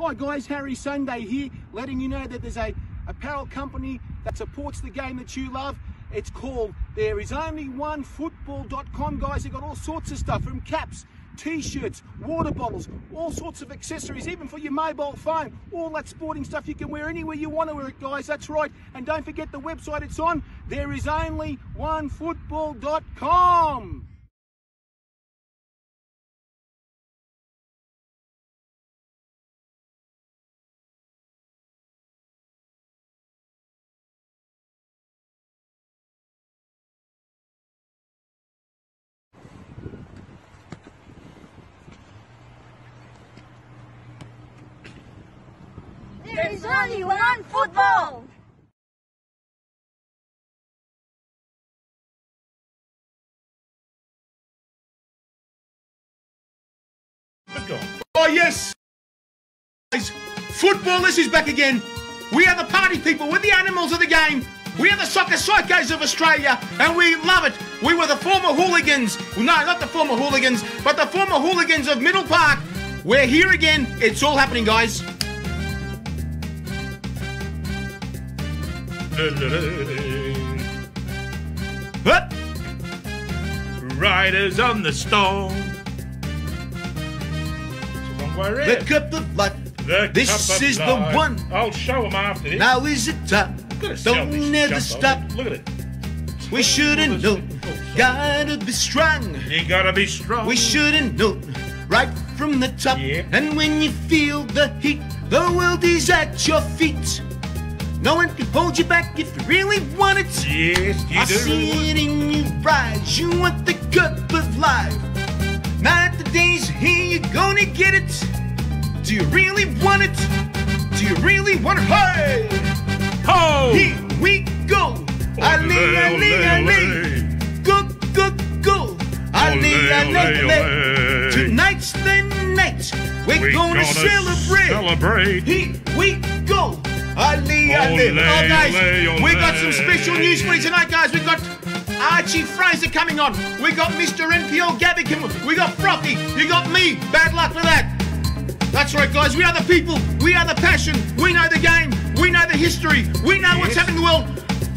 Hi guys, Harry Sunday here, letting you know that there's a apparel company that supports the game that you love. It's called There Is Only One Football.com, guys. They've got all sorts of stuff from caps, t-shirts, water bottles, all sorts of accessories, even for your mobile phone. All that sporting stuff you can wear anywhere you want to wear it, guys. That's right. And don't forget the website it's on. There is only one football.com. There is football. Oh, yes! Guys, Football, this is back again. We are the party people. We're the animals of the game. We are the soccer psychos of Australia, and we love it. We were the former hooligans. No, not the former hooligans, but the former hooligans of Middle Park. We're here again. It's all happening, guys. Riders on the storm. The wrong way The around. cup of life. The This cup of is the one. I'll show them after this. Now is it time? Look at a selfish Don't never stop. Look at it. We shouldn't know. Gotta be strong. You gotta be strong. We shouldn't know. Right from the top. Yeah. And when you feel the heat, the world is at your feet. No one can hold you back if you really want it. Yes, you I do. see it in your eyes. You want the cup of life. Not the days here, you're gonna get it. Do you really want it? Do you really want it? Hey! Ho! Here we go. Ali, Ole, Ali, ole, Ali. ole. Go, go, go. Ali, Ole, Ali, ole, Ali. ole. Tonight's the night. We're, We're gonna, celebrate. Celebrate. Here we go. Ali, Ali. Oh, guys, we got some special news for you tonight, guys. We got Archie Fraser coming on. We got Mr. NPL Gabby coming. We got Frothy. You got me. Bad luck for that. That's right, guys. We are the people. We are the passion. We know the game. We know the history. We know what's happening in the world.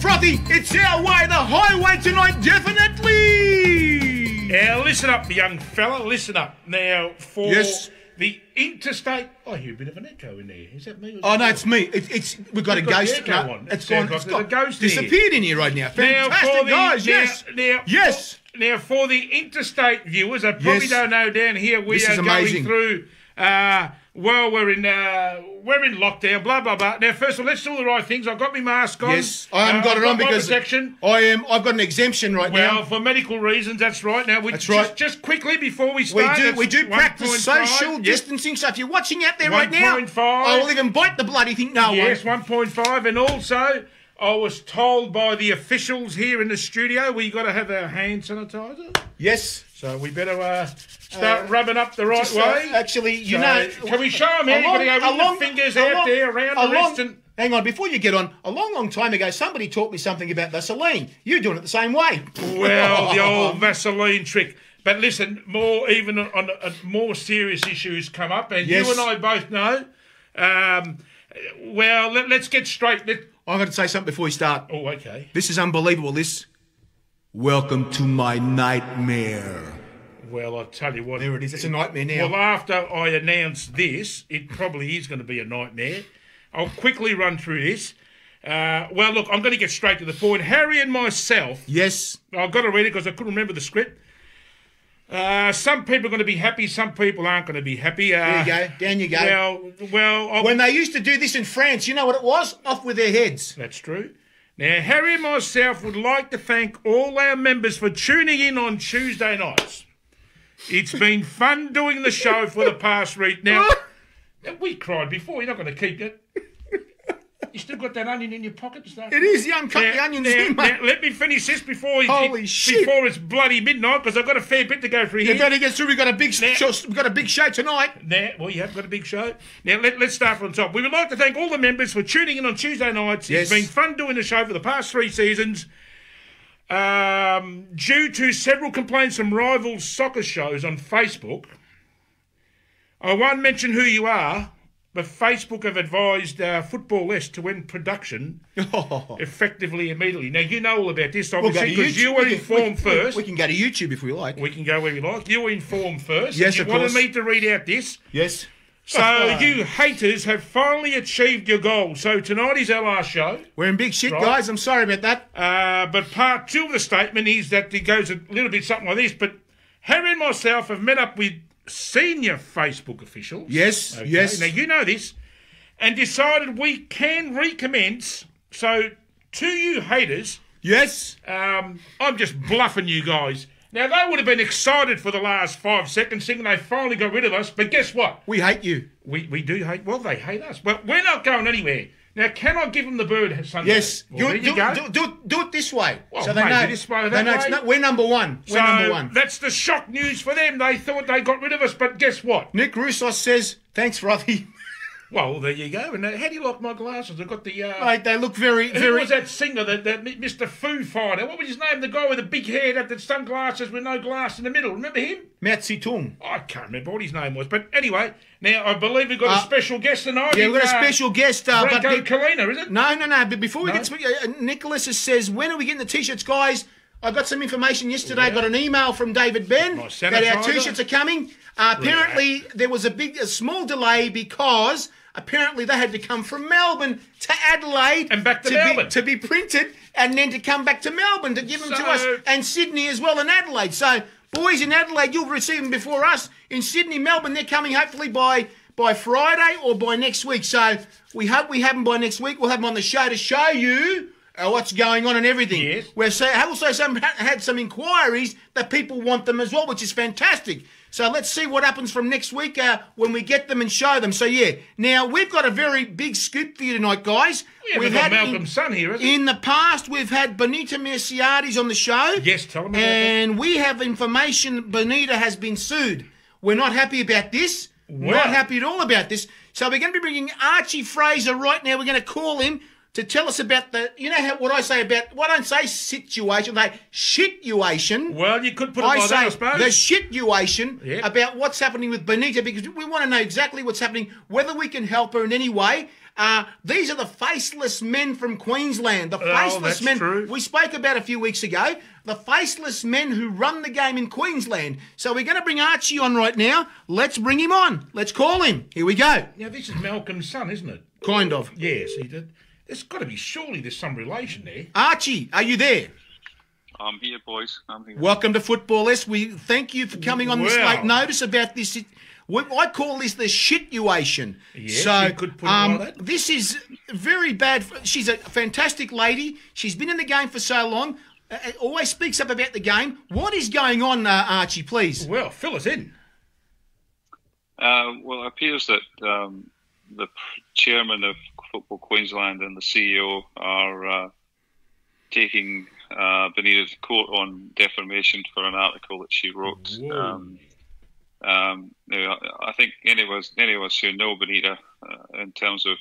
Frothy, it's our way, the highway tonight, definitely. Now, listen up, young fella. Listen up. Now, for Yes. The interstate. I hear a bit of an echo in there. Is that me? Oh no, it's me. It, it's we've got You've a got ghost. echo no, It's gone. It's gone. a ghost disappeared in here right now. Now, Fantastic, for the, guys. now, yes. Now, Yes. Now, for the interstate viewers, I probably Yes. don't know down here, we This are is going through. Uh, well, we're in uh, we're in lockdown. Blah blah blah. Now, first of all, let's do all the right things. I've got my mask on. Yes, I haven't Uh, got I've it on my because protection. I am. I've got an exemption right Well, now. for medical reasons, that's right. Now, we That's just, right. just quickly before we start, We do. We do practice social Yes. distancing. So if you're watching out there right now, 1.5. I will even bite the bloody thing. No, Yes, 1.5. And also, I was told by the officials here in the studio we got to have our hand sanitizer. Yes. So we better uh, start Uh, rubbing up the right uh, way. actually, you So, know, can we show 'em here? Gotta go with the fingers out there around the wrist and- Hang on, before you get on, a long, long time ago, somebody taught me something about Vaseline. You're doing it the same way. well, the old Vaseline trick. But listen, more even on on- on more serious issues come up, and Yes. you and I both know. Um, well, let, us get straight. Let, I'm got to say something before we start. oh, okay. This is unbelievable. This. Welcome to my nightmare. Well, I'll tell you what. There it is. It's a nightmare now. Well, after I announce this, it probably is going to be a nightmare. I'll quickly run through this. Uh, well, look, I'm going to get straight to the point. Harry and myself, yes. I've got to read it because I couldn't remember the script. Uh, some people are going to be happy, some people aren't going to be happy. Uh, There you go. Down you go. Well, well, I'll- when they used to do this in France, you know what it was? Off with their heads. That's true. Now, Harry and myself would like to thank all our members for tuning in on Tuesday nights. It's been fun doing the show for the past week. Now, we cried before. You're not going to keep it. You still got that onion in your pocket to start? It is. You uncut the Now- onions now- in, mate. now, let me finish this before Holy it- shit. before it's bloody midnight because I've got a fair bit to go through You here. better get through. We've got a big Now- show. We've got a big show tonight. Now, well, you have got a big show. Now, let, let's start from the top. We would like to thank all the members for tuning in on Tuesday nights. Yes. It's been fun doing the show for the past three seasons. Um, due to several complaints from rival soccer shows on Facebook, I won't mention who you are, but Facebook have advised uh, Football Less to end production effectively immediately. Now, you know all about this, obviously, because YouTube. you were informed we- we- first. We can go to YouTube if we like. We can go where we like. You were informed first. Yes, you of wanted course. me to read out this. Yes. So you haters have finally achieved your goal. So tonight is our last show. We're in big shit, Right. guys. I'm sorry about that. Uh, but part two of the statement is that it goes a little bit something like this. But Harry and myself have met up with senior Facebook officials. Yes, Okay, yes. Now you know this, and decided we can recommence. So to you haters, Yes. um, I'm just bluffing you guys. Now they would have been excited for the last five seconds, thinking they finally got rid of us. But guess what? We hate you. We we do hate. Well, they hate us, but we're not going anywhere. Now, can I give them the bird Sunday? Yes. Well, there you do, do, do, it- do it this way. Well, so they know, this way they know way. not, we're number one. We're so number one. that's the shock news for them. They thought they got rid of us, but guess what? Nick Roussos says, thanks, Rothy. Well, there you go. And uh, how do you like my glasses? I've got the. Uh, Mate, they look very, who very. was that singer, that, that Mr. Foo Fighter? What was his name? The guy with the big hair, that had sunglasses with no glass in the middle. Remember him? Mao Zedong. I can't remember what his name was. But anyway, now I believe we've got Uh, a special guest tonight. Yeah, we've got a Uh, special guest. Uh, but Kalina, is it? No, no, no. But before we No? get to uh, Nicholas says, when are we getting the t-shirts, guys? I got some information yesterday. I Yeah. got an email from David Ben Nice that our sanitizer. t-shirts are coming. Uh, apparently, there was a big, a small delay because apparently they had to come from Melbourne to Adelaide And back to be, Melbourne. to be printed, and then to come back to Melbourne to give them to us, and Sydney as well, and Adelaide. So, boys in Adelaide, you'll receive them before us. In Sydney, Melbourne, they're coming hopefully by by Friday or by next week. So we hope we have them by next week. We'll have them on the show to show you uh, what's going on and everything. Yes. We've also some, ha- had some inquiries that people want them as well, which is fantastic. So let's see what happens from next week uh, when we get them and show them. So yeah, now we've got a very big scoop for you tonight, guys. We haven't we've got had Malcolm's in, son here, in the past we've had Bonita Mersiades on the show. Yes, tell about. And we have information Bonita has been sued. We're not happy about this. Wow. Not happy at all about this. So we're going to be bringing Archie Fraser right now. We're going to call him to tell us about the, you know how what I say about, what I don't say situation, like situation. Well, you could put it I like that, I say suppose. the situation Yeah. about what's happening with Bonita because we want to know exactly what's happening, whether we can help her in any way. Uh, these are the faceless men from Queensland. The Oh, faceless that's men true. we spoke about a few weeks ago. The faceless men who run the game in Queensland. So we're going to bring Archie on right now. Let's bring him on. Let's call him. Here we go. Now, this is Malcolm's son, isn't it? Kind of. Yes, he did. There's got to be, surely there's some relation there. Archie, are you there? I'm here, boys. I'm here. Welcome to Football S. We thank you for coming on this Wow. late notice about this. we- I call this the situation. Yes, so you could put it um, like that. this is very bad. For, she's a fantastic lady. She's been in the game for so long. Uh, uh, always speaks up about the game. What is going on, uh, Archie? Please. Well, fill us in. Uh, well, it appears that um, the chairman of Football Queensland and the CEO are uh, taking uh, Bonita to court on defamation for an article that she wrote. Um, um, I think any of us, any of us who know Bonita uh, in terms of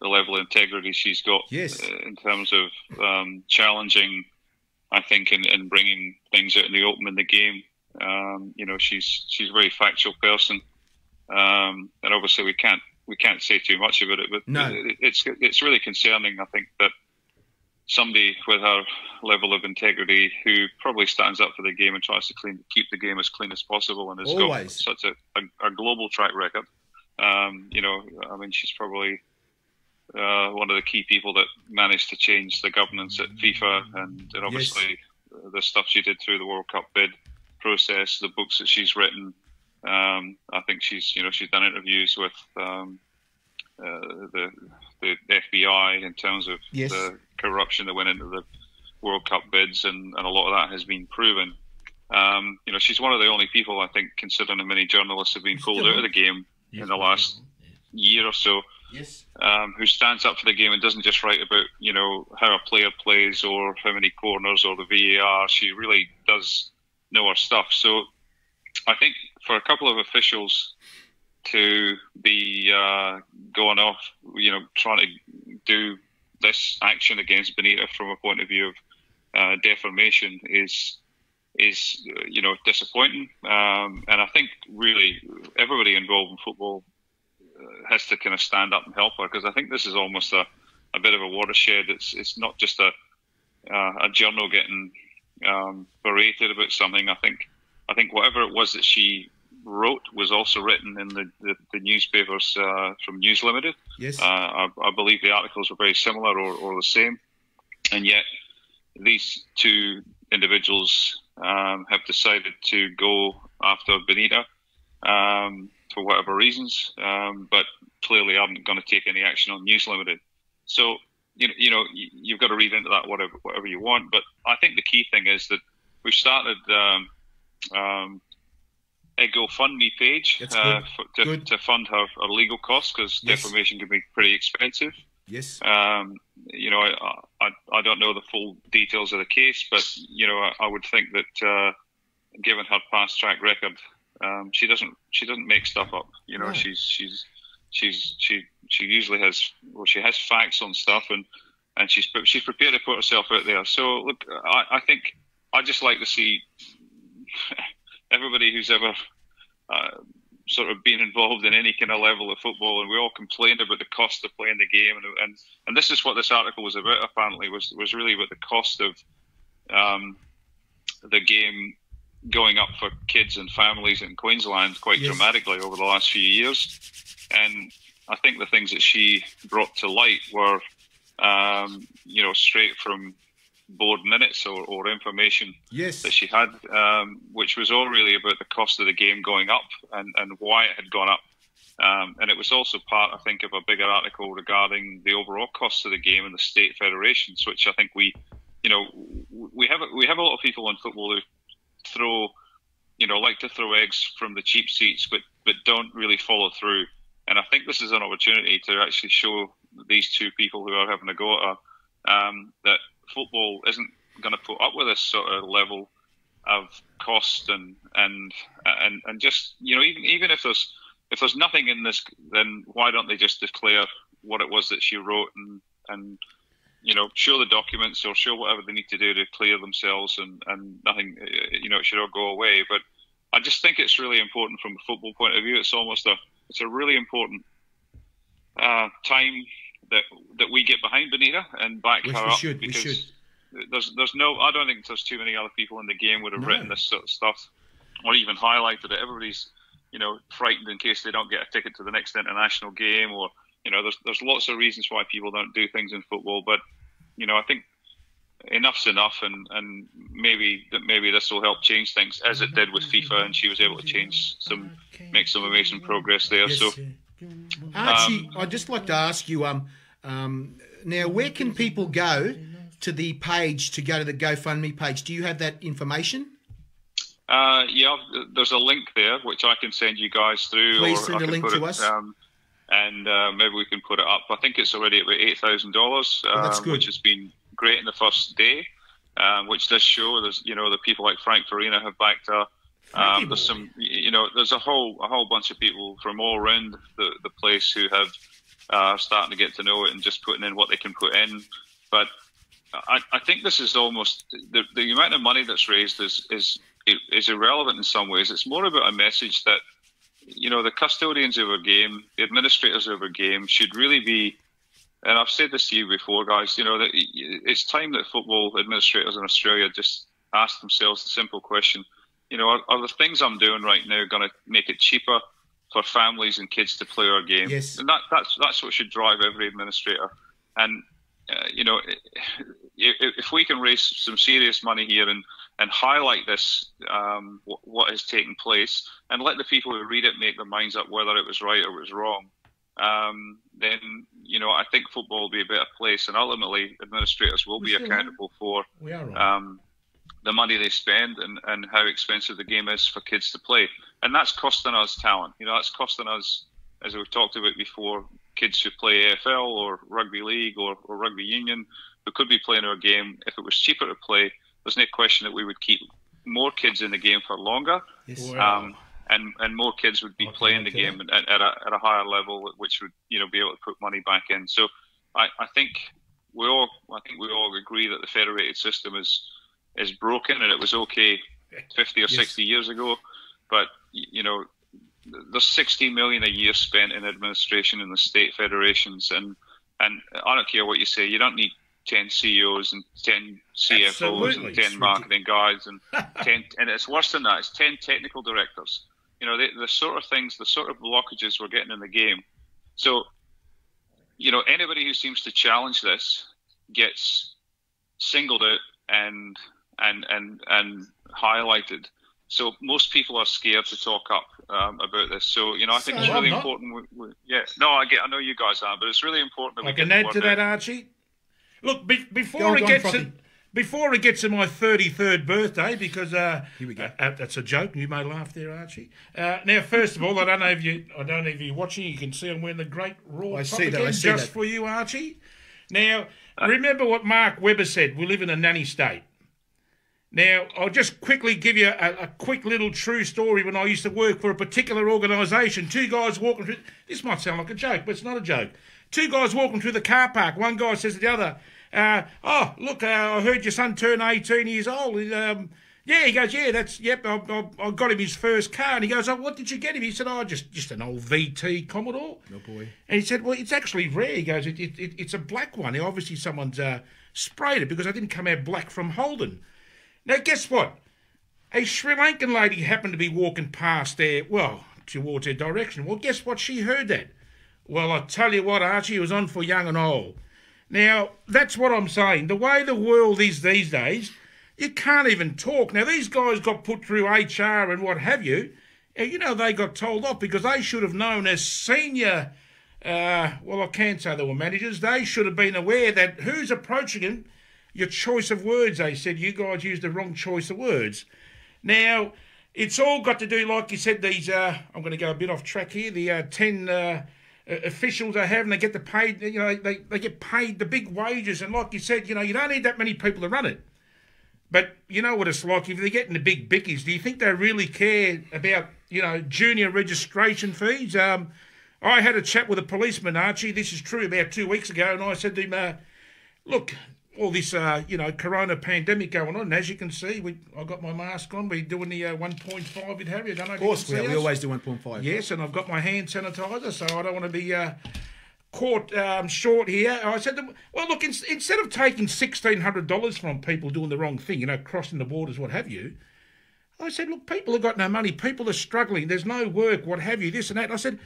the level of integrity she's got, Yes. uh, in terms of um, challenging, I think, in, in bringing things out in the open in the game. Um, you know, she's she's a very factual person, um, and obviously we can't we can't say too much about it, but No. it, it's it's really concerning. I think that somebody with her level of integrity who probably stands up for the game and tries to clean keep the game as clean as possible and has Always. got such a, a, a global track record. Um, you know, I mean, she's probably uh, one of the key people that managed to change the governance at FIFA, and, and obviously uh, the stuff she did through the World Cup bid process, the books that she's written. Um, I think she's, you know, she's done interviews with um, uh, the the FBI in terms of Yes. the corruption that went into the World Cup bids, and, and a lot of that has been proven. Um, you know, she's one of the only people I think, considering how many journalists have been pulled out of the game in the last year or so, Yes. um, who stands up for the game and doesn't just write about you know how a player plays or how many corners or the VAR. She really does know her stuff. So I think for a couple of officials to be uh, going off, you know, trying to do this action against Bonita from a point of view of uh, defamation is is uh, you know disappointing. Um, and I think really everybody involved in football has to kind of stand up and help her because I think this is almost a, a bit of a watershed. It's it's not just a uh, a journal getting um, berated about something. I think I think whatever it was that she wrote was also written in the, the, the newspapers uh, from News Limited. Yes. Uh, I, I, believe the articles were very similar or, or the same. And yet, these two individuals um, have decided to go after Bonita um, for whatever reasons, um, but clearly aren't going to take any action on News Limited. So, you know, you know, you've got to read into that whatever whatever you want. But I think the key thing is that we've started um, a GoFundMe page uh, for, to, to, fund her, her legal costs because yes. defamation can be pretty expensive. Yes. Um, you know, I, I, I don't know the full details of the case, but you know, I, I would think that uh, given her past track record, um, she doesn't she doesn't make stuff up. You know, she's she's she's she she usually has well she has facts on stuff and and she's she's prepared to put herself out there. So look, I, I think I just like to see everybody who's ever uh, sort of been involved in any kind of level of football, and we all complained about the cost of playing the game, and and, and this is what this article was about. Apparently, was was really about the cost of um, the game going up for kids and families in Queensland quite yes. dramatically over the last few years, and I think the things that she brought to light were, um, you know, straight from board minutes or, or information yes. that she had, um, which was all really about the cost of the game going up and, and why it had gone up. Um, and it was also part, I think, of a bigger article regarding the overall cost of the game and the state federations, which I think we, you know, we have we have a lot of people in football who throw, you know, like to throw eggs from the cheap seats, but but don't really follow through. And I think this is an opportunity to actually show these two people who are having a go at her um, that football isn't going to put up with this sort of level of cost and and and and just you know even even if there's if there's nothing in this, then why don't they just declare what it was that she wrote and and you know show the documents or show whatever they need to do to clear themselves and and nothing you know it should all go away. But I just think it's really important from a football point of view. It's almost a it's a really important uh, time that that we get behind Bonita and back Which her we up should, because we should. there's there's no I don't think there's too many other people in the game would have no. written this sort of stuff or even highlighted it. Everybody's you know frightened in case they don't get a ticket to the next international game or you know there's there's lots of reasons why people don't do things in football, but you know I think enough's enough and and maybe that maybe this will help change things as it did with FIFA and she was able to change some make some amazing progress there. So. Archie, um, I'd just like to ask you, um, um, now where can people go to the page to go to the GoFundMe page? Do you have that information? Uh, yeah, there's a link there which I can send you guys through. Please send a link to it, us. Um, and uh, maybe we can put it up. I think it's already at about eight thousand um, dollars, which has been great in the first day. Um, which does show there's you know the people like Frank Farina have backed her. Um, there's some, you know, there's a whole a whole bunch of people from all around the, the place who have uh, starting to get to know it and just putting in what they can put in. But I, I think this is almost the, the amount of money that's raised is is is irrelevant in some ways. It's more about a message that you know the custodians of our game, the administrators of our game, should really be. And I've said this to you before, guys. You know that it's time that football administrators in Australia just ask themselves the simple question: You know, are, are the things I'm doing right now going to make it cheaper for families and kids to play our game? Yes. And that, that's that's what should drive every administrator. And uh, you know, if, we can raise some serious money here and and highlight this, um, what, has taken place, and let the people who read it make their minds up whether it was right or it was wrong, um, then you know I think football will be a better place, and ultimately administrators will be accountable for We um, the money they spend and, and how expensive the game is for kids to play, and that's costing us talent. You know, that's costing us, as we've talked about before, kids who play AFL or rugby league or, or rugby union who could be playing our game. If it was cheaper to play, there's no question that we would keep more kids in the game for longer. Yes. Um, and, and more kids would be okay, playing the okay. game at, at, a, at a higher level, which would you know be able to put money back in. So I, I think we all I think we all agree that the federated system is is broken and it was okay 50 or yes. 60 years ago, but you know there's 60 million a year spent in administration in the state federations, and and I don't care what you say, you don't need 10 CEOs and 10 CFOs Absolutely. and 10 marketing guys and 10, and it's worse than that. It's 10 technical directors. You know, the, the sort of things, the sort of blockages we're getting in the game. So, you know, anybody who seems to challenge this gets singled out and and and and highlighted. So most people are scared to talk up um, about this. So you know, I think So it's really I'm important. We, we, yeah, no, I get, I know you guys are, but it's really important that we I can get add to that, out. Archie. Look, be, before Go it gets Frothy. to, before it gets to my thirty third birthday, because uh, Here we go. uh, uh, that's a joke. You may laugh there, Archie. Uh, now, first of all, I don't know if you, I don't know if you're watching. You can see I'm wearing the great raw. I top see that, I again, see just that. for you, Archie. Now, remember what Mark Webber said. We live in a nanny state. Now, I'll just quickly give you a, a quick little true story when I used to work for a particular organisation. Two guys walking through, this might sound like a joke, but it's not a joke. Two guys walking through the car park. One guy says to the other, uh, Oh, look, uh, I heard your son turn 18 years old. He, Um, yeah, he goes, Yeah, that's, yep, I, I, I got him his first car. And he goes, Oh, what did you get him? He said, Oh, just, just an old VT Commodore. Oh, boy. And he said, "Well, it's actually rare." He goes, it, it, it, "It's a black one. Obviously, someone's uh, sprayed it because I didn't come out black from Holden." Now, guess what? A Sri Lankan lady happened to be walking past there, well, towards their direction. Well, guess what? She heard that. Well, I tell you what, Archie, was on for young and old. Now, that's what I'm saying. The way the world is these days, you can't even talk. Now, these guys got put through HR and what have you. You know, they got told off because they should have known as senior, uh, well, I can't say they were managers, they should have been aware that who's approaching them, your choice of words, they said, you guys used the wrong choice of words. Now, it's all got to do, like you said, these, uh, I'm going to go a bit off track here, the uh, 10 uh, uh, officials they have, and they get the paid, you know, they, they get paid the big wages. And like you said, you know, you don't need that many people to run it. But you know what it's like if they're getting the big bickies. Do you think they really care about you know junior registration fees? Um, I had a chat with a policeman, Archie. This is true about two weeks ago, and I said to him, uh, "Look, all this uh, you know Corona pandemic going on. And as you can see, we I got my mask on. We're doing the uh, 1.5 with Harry. I don't know. Of course, we, we always do 1.5. Yes, and I've got my hand sanitizer, so I don't want to be uh, caught um, short here. I said, them, well, look, in, instead of taking $1,600 from people doing the wrong thing, you know, crossing the borders, what have you, I said, look, people have got no money. People are struggling. There's no work, what have you, this and that. And I said,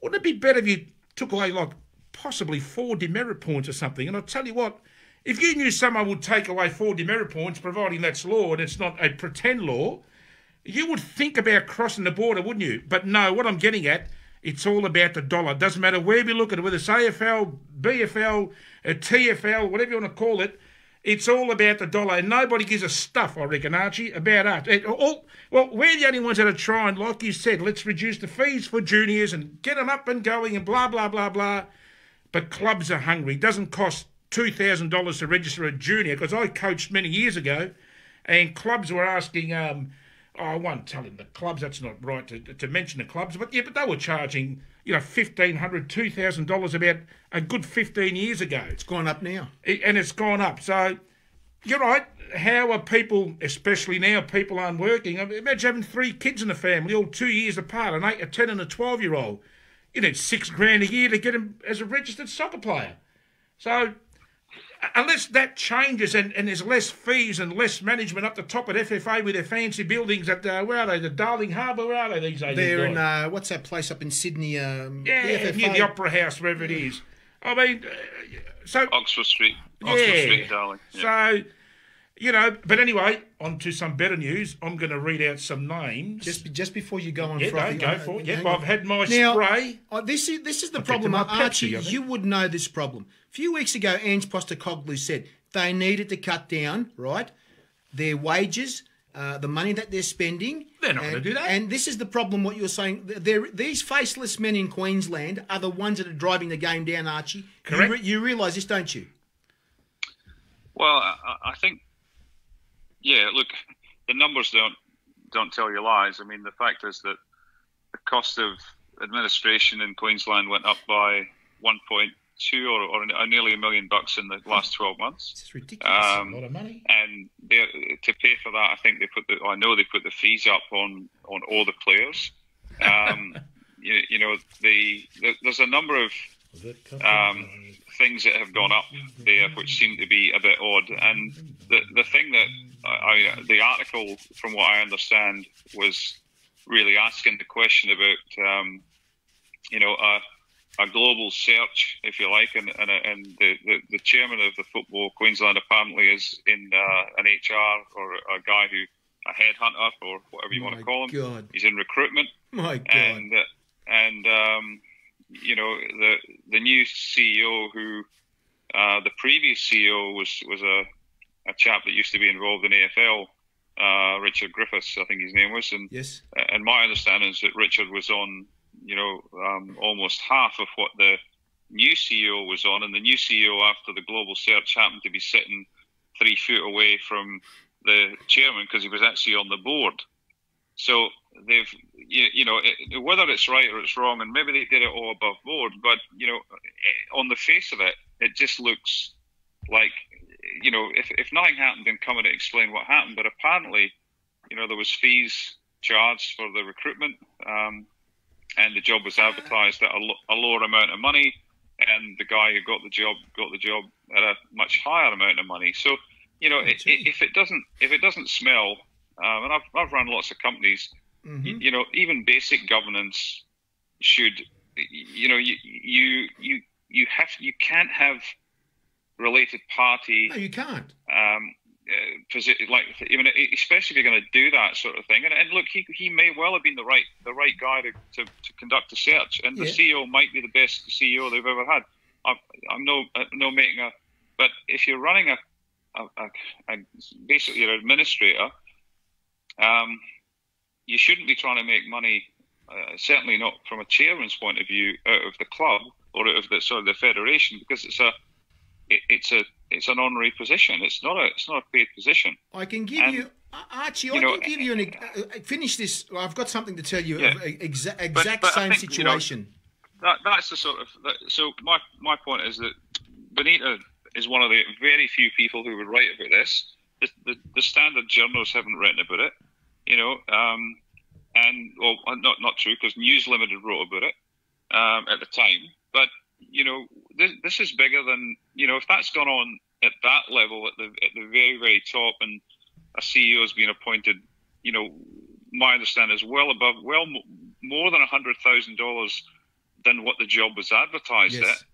wouldn't it be better if you took away, like, possibly four demerit points or something? And I'll tell you what, if you knew someone would take away four demerit points, providing that's law and it's not a pretend law, you would think about crossing the border, wouldn't you? But no, what I'm getting at, it's all about the dollar. Doesn't matter where we look at it, whether it's AFL, BFL, uh, TFL, whatever you want to call it, it's all about the dollar. And nobody gives a stuff, I reckon, Archie, about us. It, all, well, we're the only ones that are trying, like you said, let's reduce the fees for juniors and get them up and going and blah, blah, blah, blah. But clubs are hungry. It doesn't cost $2,000 to register a junior because I coached many years ago and clubs were asking, um, oh, I won't tell him the clubs, that's not right to, to mention the clubs, but yeah, but they were charging, you know, $1,500, $2,000 about a good 15 years ago. It's gone up now. It- and it's gone up. So you're right. How are people, especially now, people aren't working? I mean, imagine having three kids in the family, all two years apart, an eight, a ten, and a twelve-year-old. You need six grand a year to get them as a registered soccer player. So unless that changes and, and there's less fees and less management up the top at FFA with their fancy buildings at uh, where are they? The Darling Harbour. Where are they these days? They're in, uh, what's that place up in Sydney? Um, yeah, the near the Opera House, wherever it is. I mean, uh, so Oxford Street. Yeah. Oxford Street, darling. Yeah. So, you know, but anyway, on to some better news. I'm going to read out some names. Just, just before you go on, yeah, Frothy, no, go uh, for it. hang Yep. I've had my Now, spray. uh, this is this is the I've problem, picked them up Archie. Pepsi, You would know this problem. A few weeks ago, Ange Postecoglou said they needed to cut down right their wages, uh, the money that they're spending. They're not and- gonna do that. And this is the problem. What you're saying, they're, these faceless men in Queensland are the ones that are driving the game down, Archie. Correct. You, re- you realise this, don't you? Well, I, I think, yeah. Look, the numbers don't don't tell you lies. I mean, the fact is that the cost of administration in Queensland went up by 1.2 or, or nearly a million bucks in the last 12 months. It's ridiculous. a Um, lot of money. and they to pay for that, I think they put the. I know they put the fees up on on all the players, Um, you, you know, the, the there's a number of um, things that have gone up there which seem to be a bit odd. And the the thing that I, I the article, from what I understand, was really asking the question about um, you know a, a global search, if you like, and and, and the, the, the chairman of the football Queensland apparently is in uh, an HR or a guy who a headhunter or whatever you want to call him. God. He's in recruitment. My God. And uh, and um, you know the the new CEO who uh, the previous CEO was was a a chap that used to be involved in AFL, uh, Richard Griffiths, I think his name was, and yes. and my understanding is that Richard was on you know um, almost half of what the new CEO was on, and the new CEO after the global search happened to be sitting three feet away from the chairman because he was actually on the board. So they've, you, you know, it, whether it's right or it's wrong, and maybe they did it all above board, but you know, on the face of it, it just looks like, you know, if if nothing happened, then come and explain what happened. But apparently, you know, there was fees charged for the recruitment, um, and the job was advertised at a, a lower amount of money, and the guy who got the job got the job at a much higher amount of money. So, you know, it, if it doesn't if it doesn't smell um, and I've, I've run lots of companies. Mm-hmm. You, you, know, even basic governance should, you know, you you you you have you can't have related party. No, you can't. Um, uh, like even especially if you're going to do that sort of thing. And, and look, he, he may well have been the right the right guy to, to, to conduct the search, and Yeah. the CEO might be the best CEO they've ever had. I'm, I'm no uh, no making a, but if you're running a, a, a, a basically an administrator, um, you shouldn't be trying to make money. Uh, certainly not from a chairman's point of view out of the club or out of the sorry the federation because it's a it, it's a it's an honorary position. It's not a it's not a paid position. I can give And, you, Archie. you I know, can give you an. Uh, finish this. I've got something to tell you. Yeah. exa- exact but I same think, you know, situation. That that's the sort of that, so my my point is that Bonita is one of the very few people who would write about this. The, the, the standard journals haven't written about it, you know, um, and well, not not true because News Limited wrote about it um, at the time. But you know, this, this is bigger than you know. If that's gone on at that level, at the at the very very top, and a CEO has been appointed, you know, my understanding is well above, well more than a hundred thousand dollars than what the job was advertised Yes.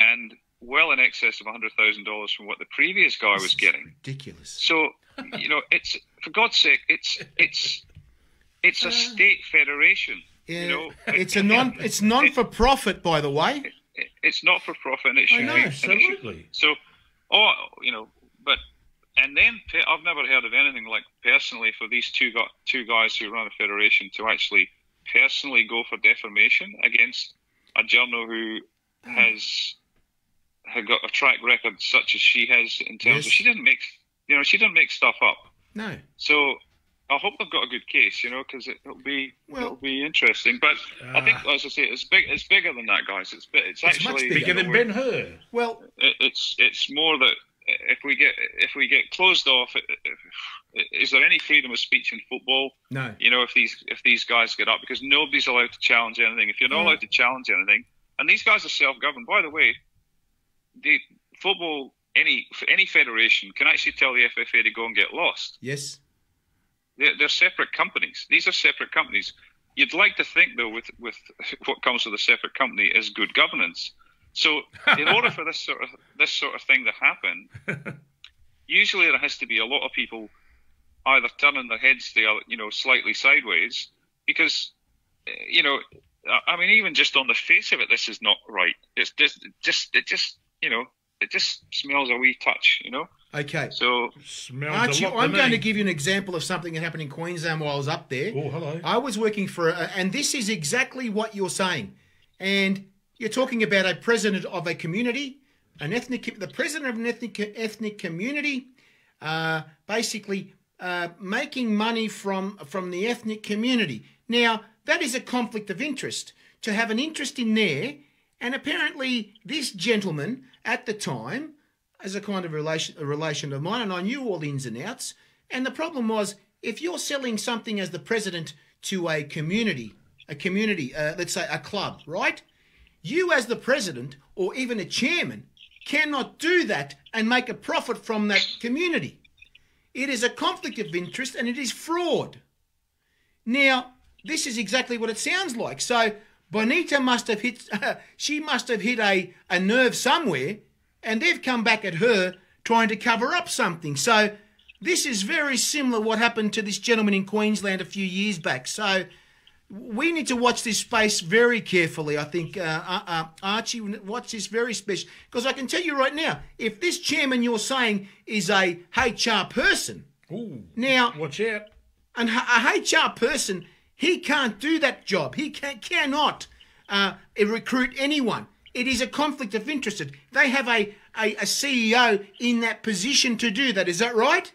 at, and well in excess of a hundred thousand dollars from what the previous guy was getting. Ridiculous. So, you know, it's for God's sake, it's it's it's a uh. state federation. Yeah, You know, it's a non. It's non for profit, by the way. It, it's not for profit, and it should know, be. should- Absolutely. So, oh, you know, but and then I've never heard of anything like personally for these two two guys who run a federation to actually personally go for defamation against a journal who hmm. has had got a track record such as she has in terms Yes. of she didn't make you know she didn't make stuff up. No. So I hope they've got a good case, you know, because it'll be Well- it'll be interesting. But I think, as I say, it's big. It's bigger than that, guys. It's it's, It's actually much Bigger than Ben Hur. Well, it- it's it's more that if we get if we get closed off, is there any freedom of speech in football? no. You know, if these if these guys get up, because nobody's allowed to challenge anything. If you're not Mm. allowed to challenge anything, and these guys are self-governed. By the way, the football any any federation can actually tell the FFA to go and get lost. Yes. They're, they're separate companies. These are separate companies. You'd like to think, though, with with what comes with a separate company is good governance. So, in order for this sort of this sort of thing to happen, usually there has to be a lot of people either turning their heads the other, you know, slightly sideways, because, eh, you know, I- I mean, even just on the face of it, this is not right. It's just, just, it just, you know, it just smells a wee touch, you know. Okay. So, Smells Archie, a lot I'm going me. to give you an example of something that happened in Queensland while I was up there. Oh, hello. I was working for, a, and this is exactly what you're saying. And you're talking about a president of a community, an ethnic, the president of an ethnic ethnic community, uh, basically uh, making money from from the ethnic community. Now that is a conflict of interest to have an interest in there, and apparently this gentleman at the time, as a kind of relation a relation of mine, and I knew all the ins and outs. And the problem was, if you're selling something as the president to a community, a community, uh, let's say a club, right? You, as the president or even a chairman, cannot do that and make a profit from that community. It is a conflict of interest and it is fraud. Now, this is exactly what it sounds like. So, Bonita must have hit, she must have hit a, a nerve somewhere, and they've come back at her trying to cover up something. So, this is very similar what happened to this gentleman in Queensland a few years back. So, we need to watch this space very carefully. I think uh, uh, uh, Archie, watch this very special because I can tell you right now, if this chairman you're saying is a HR person, Ooh, now watch out. And a HR person, he can't do that job. He can, cannot uh, recruit anyone. It is a conflict of interest. They have a, a, a CEO in that position to do that. Is that right?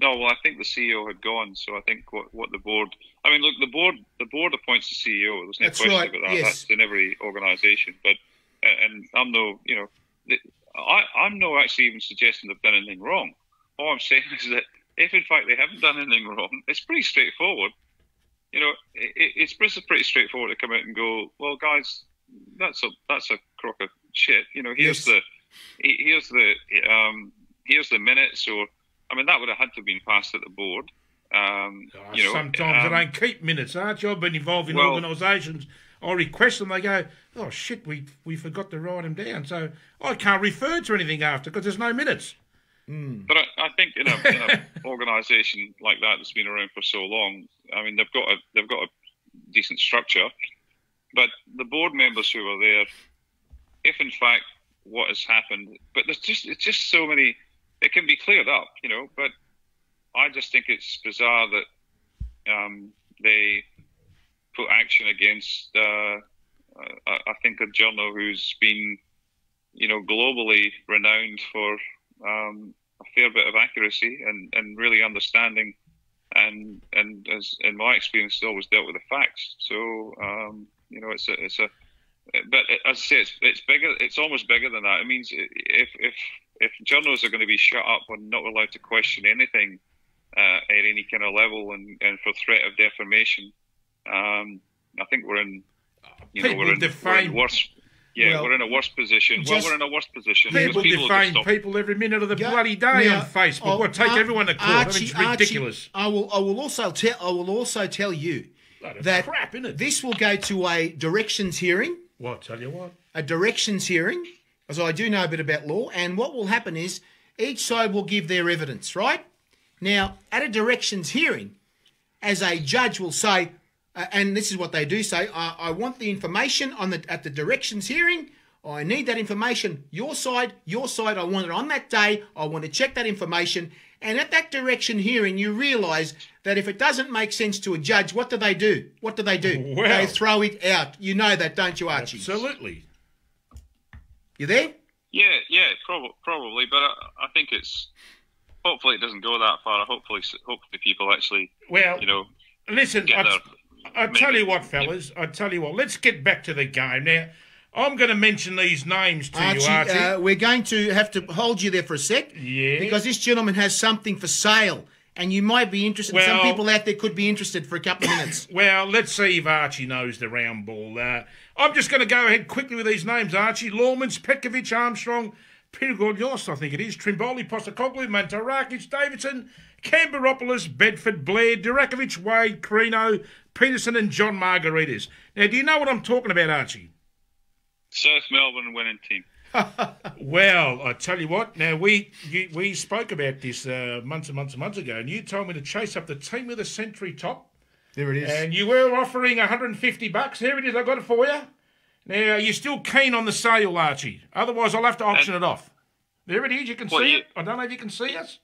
No, well, I think the CEO had gone, so I think what, what the board. I mean, look, the board the board appoints the CEO. There's no That's question right, about that. yes. That's in every organisation. But and I'm no, you know, I I'm no actually even suggesting they've done anything wrong. All I'm saying is that if in fact they haven't done anything wrong, it's pretty straightforward. You know, it, it- it's pretty pretty straightforward to come out and go, well, guys, that's a that's a crock of shit. You know, here's Yes. the here's the um here's the minutes or I mean that would have had to have been passed at the board. Um, Oh, you know, Sometimes um, they don't keep minutes, aren't you? I've been involved in well- organisations. I request them, they go, oh shit, we we forgot to write them down. So I can't refer to anything after because there's no minutes. But I, I think in an organisation like that that's been around for so long, I mean they've got a they've got a decent structure. But the board members who are there, if in fact what has happened, but there's just it's just so many. It can be cleared up, you know. But I just think it's bizarre that um, they put action against. Uh, I, I think a journal who's been, you know, globally renowned for um, a fair bit of accuracy and, and really understanding and and as in my experience has always dealt with the facts. So um, you know it's a it's a but as I say it's it's bigger it's almost bigger than that. It means if if if journalists are going to be shut up and not allowed to question anything uh, at any kind of level and, and for threat of defamation um, I think we're in you know we're in, we're in worse yeah Well, we're in a worse position well we're in a worse position People people defame people every minute of the Go- bloody day now, on Facebook. oh, What take Ar- everyone to court? Archie- it's Archie, ridiculous. I will. I will also tell. I will also tell you Bloody that crap, innit? this will go to a directions hearing. What? Tell you what. A directions hearing, as I do know a bit about law. And what will happen is each side will give their evidence. Right now, at a directions hearing, as a judge will say, uh, and this is what they do say: I, I want the information on the at the directions hearing. I need that information. Your side, your side. I want it on that day. I want to check that information. And at that direction hearing, you realise that if it doesn't make sense to a judge, what do they do? What do they do? Well- They throw it out. You know that, don't you, Archie? Absolutely. You there? Yeah, yeah, prob- probably, but I, I think it's hopefully it doesn't go that far. Hopefully, hopefully people actually, Well, you know, listen, get I, tell you what, fellas. I tell you what. Let's get back to the game now. I'm going to mention these names to Archie, you, Archie. Uh, we're going to have to hold you there for a sec. Yeah. Because this gentleman has something for sale. And you might be interested. Some people out there could be interested for a couple of minutes. Well, let's see if Archie knows the round ball. Uh, I'm just going to go ahead quickly with these names, Archie. Lawmans, Petkovic, Armstrong, Pirgolios, I think it is, Trimboli, Postecoglou, Mantarakis, Davidson, Canberopoulos, Bedford, Blair, Durakovic, Wade, Carino, Peterson and John Margaritis. Now, do you know what I'm talking about, Archie? South Melbourne winning team. Well, I tell you what. Now we you, we spoke about this uh, months and months and months ago, and you told me to chase up the team with a century top, There it is. and you were offering 150 bucks. Here it is. I got it for you. Now are you're still keen on the sale, Archie. Otherwise, I'll have to auction it off. There it is. You can Well, see you- it. I don't know if you can see us.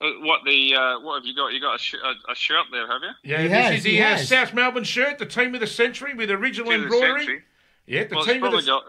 Uh, what the uh, what have you got? You got a, sh- a, a shirt there, have you? Yeah, He this has, is the uh, has. South Melbourne shirt, the team with a century with original Team of the embroidery. century. Yeah, the Well, team with probably the. got.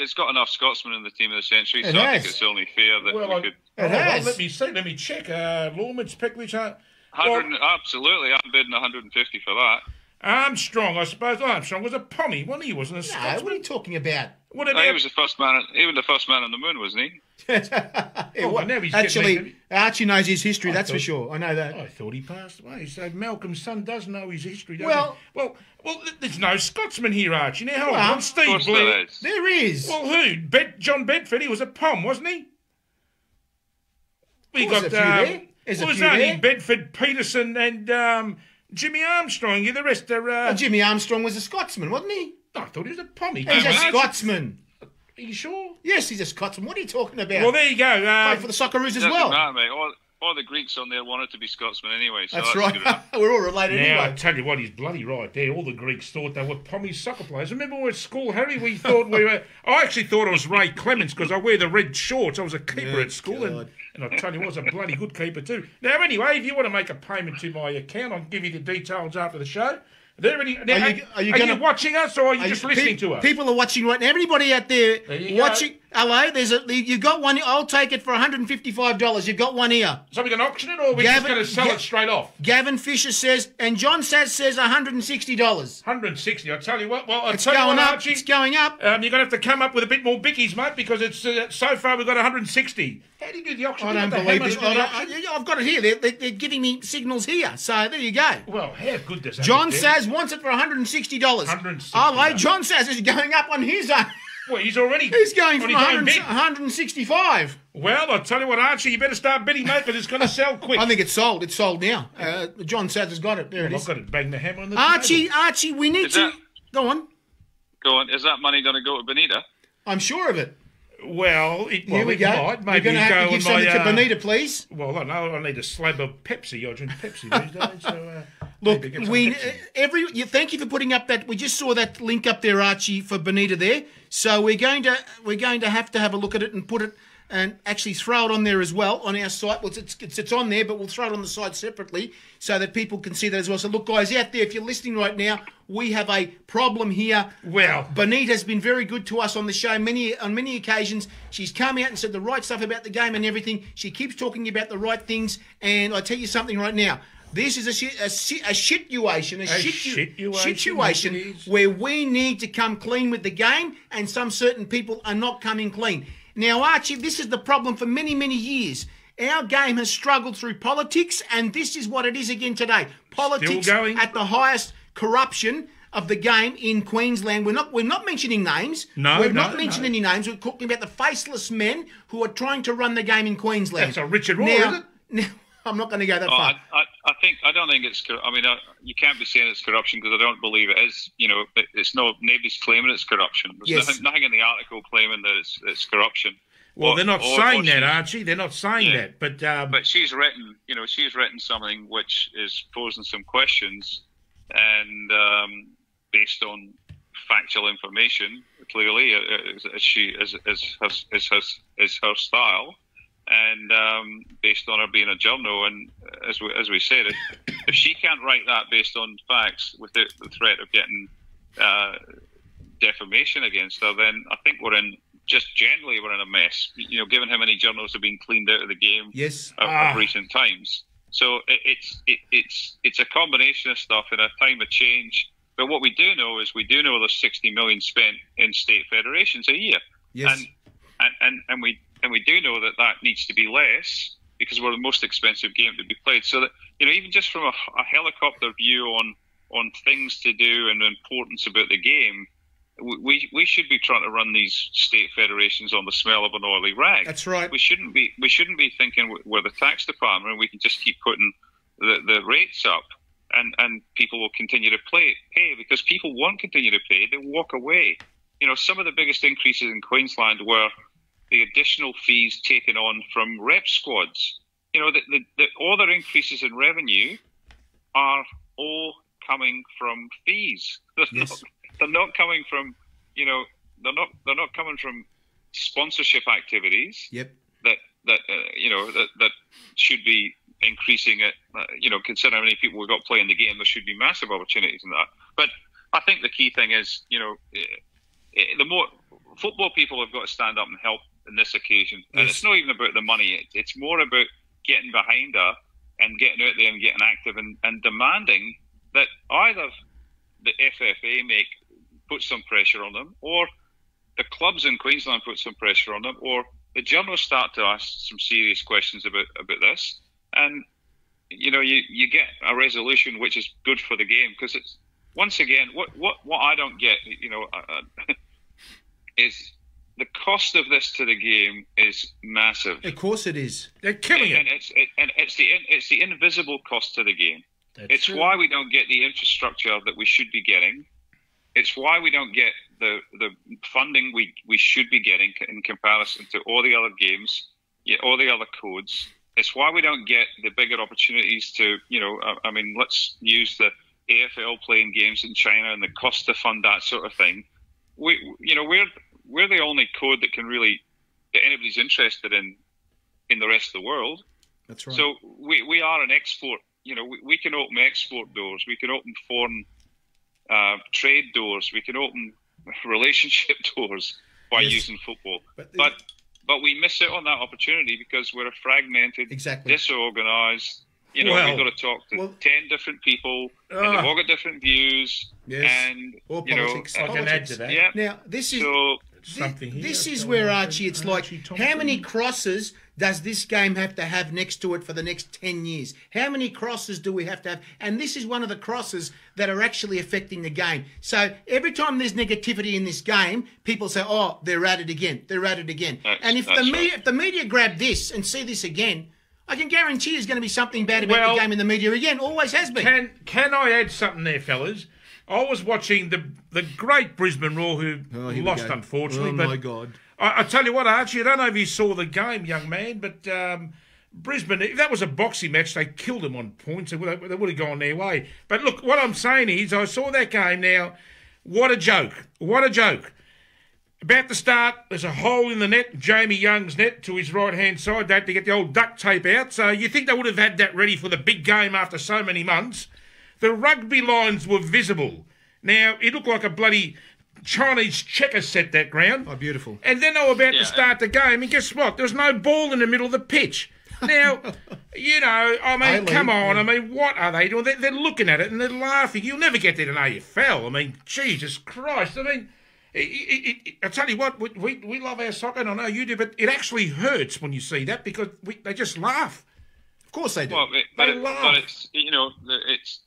It's got enough Scotsmen in the team of the century, so It I has. think it's only fair that Well, we I, could. It well, has. let me see. Let me check. Uh, Lawman's Pekovic. Uh, well, absolutely, I'm bidding 150 for that. Armstrong, I suppose. Armstrong was a pommy, wasn't he? He wasn't a No, Scotsman. what are you talking about? What No, about? he was the first man. He was the first man on the moon, wasn't he? Yeah, Oh, what- he's actually, me- Archie knows his history. I that's for sure. I know that. I thought he passed away. So Malcolm's son does know his history, doesn't Well- he? Well, well, th- there's no Scotsman here, Archie. Now, hold Well, on. Steve Of Blair. there is. There is. Well, who? Bet John Bedford. He was a pom, wasn't he? We course, got a few um, there. There's a what was few that? there. Bedford, Peterson, and um, Jimmy Armstrong. Yeah, the rest are. Uh, Well, Jimmy Armstrong was a Scotsman, wasn't he? I thought he was a pommy. He's a Archie- Scotsman. Are you sure? Yes, he's a Scotsman. What are you talking about? Well, there you go. Uh, Played for the Socceroos as Doesn't well. matter, mate. All, all the Greeks on there wanted to be Scotsmen anyway. So That's that's, right. good enough. We're all related Now, I anyway. tell you what, he's bloody right there. All the Greeks thought they were pommy soccer players. Remember we were at school, Harry? We thought we were. I actually thought it was Ray Clemence because I wear the red shorts. I was a keeper at school, and, God. and I tell you, I was a bloody good keeper too. Now, anyway, if you want to make a payment to my account, I'll give you the details after the show. Are there any? Are you- are you gonna- watching us or are you Are just you- listening pe- to us? People are watching right now. Everybody out there, There you go. watching. Hello, there's a. You got one. I'll take it for 155 dollars. You've got one here. so we can auction it, or are we Gavin- just going to sell Ga- it straight off? Gavin Fisher says, and John Saz says 160 dollars. 160. I tell you what. Well, I It's tell you going what, up. Archie. It's going up. Um, you're going to have to come up with a bit more bickies, mate, because it's uh, so far we've got 160. How do you do the auction? I don't believe this. Do I have got it here. They're, they're, giving me signals here. So there you go. Well, how good does that John look, Dan? Saz wants it for 160 dollars. $160. Hello, John Saz is going up on his own. Well, he's already He's going on from his 100, 165. Well, I'll tell you what, Archie, you better start bidding, mate, because it's going to sell quick. I think it's sold. It's sold now. Uh, John Saz has got it. There it I've got it. bang the hammer on the Archie, table. Archie, we need Is to that- go on. Go on. Is that money going to go to Bonita? I'm sure of it. Well, it, well, Here we it go. might. You're going to have go to give on my, something to uh, Bonita, please. Well, I know I need a slab of Pepsi. I drink Pepsi these days. So, uh, Look, maybe get some we every you, thank you for putting up that. We just saw that link up there, Archie, for Bonita there. So we're going to we're going to have to have a look at it and put it and actually throw it on there as well on our site. Well, it's, it's, it's on there, but we'll throw it on the site separately so that people can see that as well. So look, guys, out there, if you're listening right now, we have a problem here. Well, Bonita has been very good to us on the show many on many occasions. She's come out and said the right stuff about the game and everything. She keeps talking about the right things. And I tell you something right now. This is a shit, a, shit- a situation, a, shit, shituation, situation yes, where we need to come clean with the game, and some certain people are not coming clean. Now, Archie, this is the problem for many, many years. Our game has struggled through politics, and this is what it is again today. Politics going. at the highest corruption of the game in Queensland. We're not we're not mentioning names. No, we're no, not mentioning no. any names. We're talking about the faceless men who are trying to run the game in Queensland. That's a Richard Rohr, now, is it? Now, I'm not going to go that Oh, far. I, I, I think I don't think it's. I mean, uh, you can't be saying it's corruption because I don't believe it is. You know, it, it's no nobody's claiming it's corruption. There's Yes. nothing, nothing in the article claiming that it's, it's corruption. well, Or- they're not or- saying or that, Archie. They're not saying Yeah. that. But, um, But she's written, you know, she's written something which is posing some questions, and um, based on factual information, clearly, uh, as, as she as as her, as her, as her style, and um, based on her being a journal, and as we, as we said, if, if she can't write that based on facts without the threat of getting uh, defamation against her, then I think we're in. Just generally, we're in a mess. You know, given how many journals have been cleaned out of the game yes. of, Ah. of recent times. So it, it's it, it's it's a combination of stuff in a time of change. But what we do know is we do know there's 60 million spent in state federations a year, Yes. and, and and and we and we do know that that needs to be less because we're the most expensive game to be played. So that you know, even just from a, a helicopter view on on things to do and the importance about the game, we- we should be trying to run these state federations on the smell of an oily rag That's right. we shouldn't be we shouldn't be thinking we're- we're the tax department and we can just keep putting the, the rates up and and people will continue to play pay because people won't continue to pay they walk away you know some of the biggest increases in Queensland were the additional fees taken on from rep squads you know the, the, the all their increases in revenue are all coming from fees they're, Yes. not, they're not coming from you know they're not they're not coming from sponsorship activities Yep. that that uh, you know that that should be increasing it. Uh, you know, considering how many people we've got playing the game, there should be massive opportunities in that. But I think the key thing is, you know, eh, eh, the more football people have got to stand up and help in this occasion. And it's not even about the money; it's more about getting behind her and getting out there and getting active and, and demanding that either the FFA make put some pressure on them, or the clubs in Queensland put some pressure on them, or the journalists start to ask some serious questions about about this, and you know you, you get a resolution which is good for the game because it's once again what what what I don't get you know uh, is the cost of this to the game is massive. Of course it is. They're killing and it. it's it, and it's the it's the invisible cost to the game. That's it's true. why we don't get the infrastructure that we should be getting. It's why we don't get the the funding we, we should be getting in comparison to all the other games, yeah, all the other codes. It's why we don't get the bigger opportunities to, you know, I, I mean, let's use the AFL playing games in China and the cost to fund that sort of thing. We, you know, we're we're the only code that can really that anybody's interested in in the rest of the world. That's right. So we, we are an export. You know, we, we can open export doors. We can open foreign uh, trade doors. We can open relationship doors by Yes. using football. But But, but we miss out on that opportunity because we're a fragmented, Exactly. disorganized. You know, Well- we've got to talk to well- ten different people, and Ah. they've all got different views. Yes. And Or you know, politics. I can add Politics. to that. yeah. Now this is So Something here. This is So, where Archie, it's like, Archie how many crosses does this game have to have next to it for the next 10 years? How many crosses do we have to have? And this is one of the crosses that are actually affecting the game. So every time there's negativity in this game, people say, oh, they're at it again. They're at it again. That's- and if the, that's media, right. if the media grab this and see this again, I can guarantee there's going to be something bad about Well, the game in the media again. Always has been. Can can I add something there, fellas? I was watching the the great Brisbane Roar, who Oh, lost unfortunately. Oh, but my God. I, I tell you what, Archie, I don't know if you saw the game, young man, but um, Brisbane, if that was a boxing match, they killed them on points. They would, have, they would have gone their way. But look, what I'm saying is, I saw that game now. What a joke! What a joke! About to start, there's a hole in the net, Jamie Young's net to his right hand side. They had to get the old duct tape out. So you think they would have had that ready for the big game after so many months? The rugby lines were visible. Now, it looked like a bloody Chinese checker set that ground. Oh, beautiful. And then they were about Yeah. to start the game, and guess what? There was no ball in the middle of the pitch. Now, you know, I mean, A-League, come on. yeah. I mean, what are they doing? They're, they're looking at it and they're laughing. You'll never get that in AFL. I mean, Jesus Christ. I mean, it, it, it, I tell you what, we, we, we love our soccer, and I know you do, but it actually hurts when you see that because we, they just laugh. Of course they do. Well, it, but, They it, laugh. but it's you know it's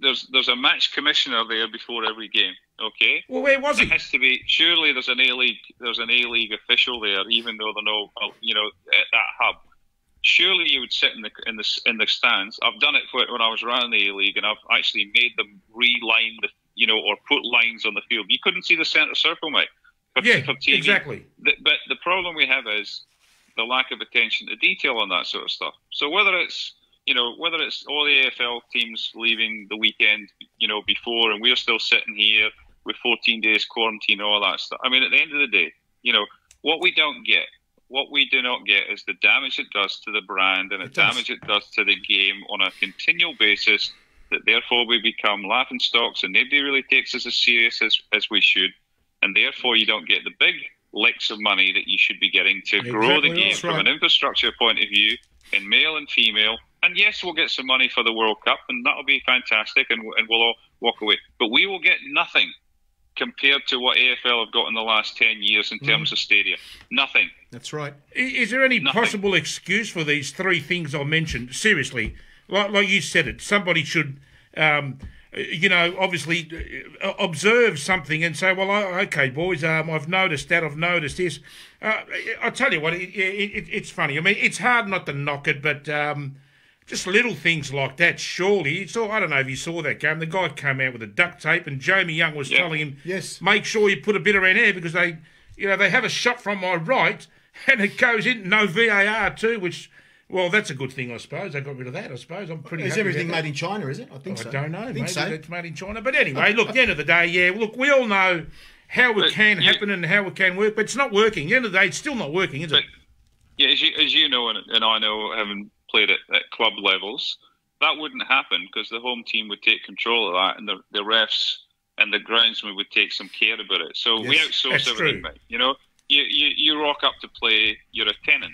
there's there's a match commissioner there before every game. Okay, Well, where was it has to be. Surely there's an A league there's an A league official there, even though they're no uh, you know at that hub. Surely you would sit in the in the in the stands. I've done it for, when I was running the A League, and I've actually made them reline the you know or put lines on the field. You couldn't see the centre circle, mate. For, Yeah, for exactly. The, but the problem we have is the lack of attention to detail on that sort of stuff. So whether it's you know whether it's all the AFL teams leaving the weekend, you know, before, and we're still sitting here with 14 days quarantine, all that stuff. I mean, at the end of the day, you know, what we don't get, what we do not get, is the damage it does to the brand and the damage it does to the game on a continual basis. That therefore we become laughing stocks, and nobody really takes us as serious as, as we should, and therefore you don't get the big licks of money that you should be getting to grow the game that's from an infrastructure point of view in male and female. And yes, we'll get some money for the World Cup, and that'll be fantastic, and, and we'll all walk away. But we will get nothing compared to what AFL have got in the last 10 years in Mm. terms of stadia. Nothing. That's right. Is there any Nothing. possible excuse for these three things I mentioned? Seriously, like, like you said it, somebody should, um, you know, obviously uh, observe something and say, well, okay, boys, um, I've noticed that, I've noticed this. Uh, I tell you what, it, it, it, it's funny. I mean, it's hard not to knock it, but um, just little things like that, surely. It's all, I don't know if you saw that game. The guy came out with a duct tape, and Jamie Young was Yeah. telling him, Yes. make sure you put a bit around there because they, you know, they have a shot from my right and it goes in. No VAR too, which, well, that's a good thing, I suppose. They got rid of that, I suppose. I'm pretty. Is happy everything about that. made in China, is it? I think oh, I so. I don't know. I think Maybe so. it's made in China. But anyway, look, at the end of the day, yeah, look, we all know how it But can you- happen and how it can work, but it's not working. At the end of the day, it's still not working, is it? Yeah, as you, as you know, and, and I know, having played at, at club levels, that wouldn't happen because the home team would take control of that, and the, the refs and the groundsman would take some care about it. So we Yes, outsource that's everything. true. Mate. You know, you, you you rock up to play, you're a tenant.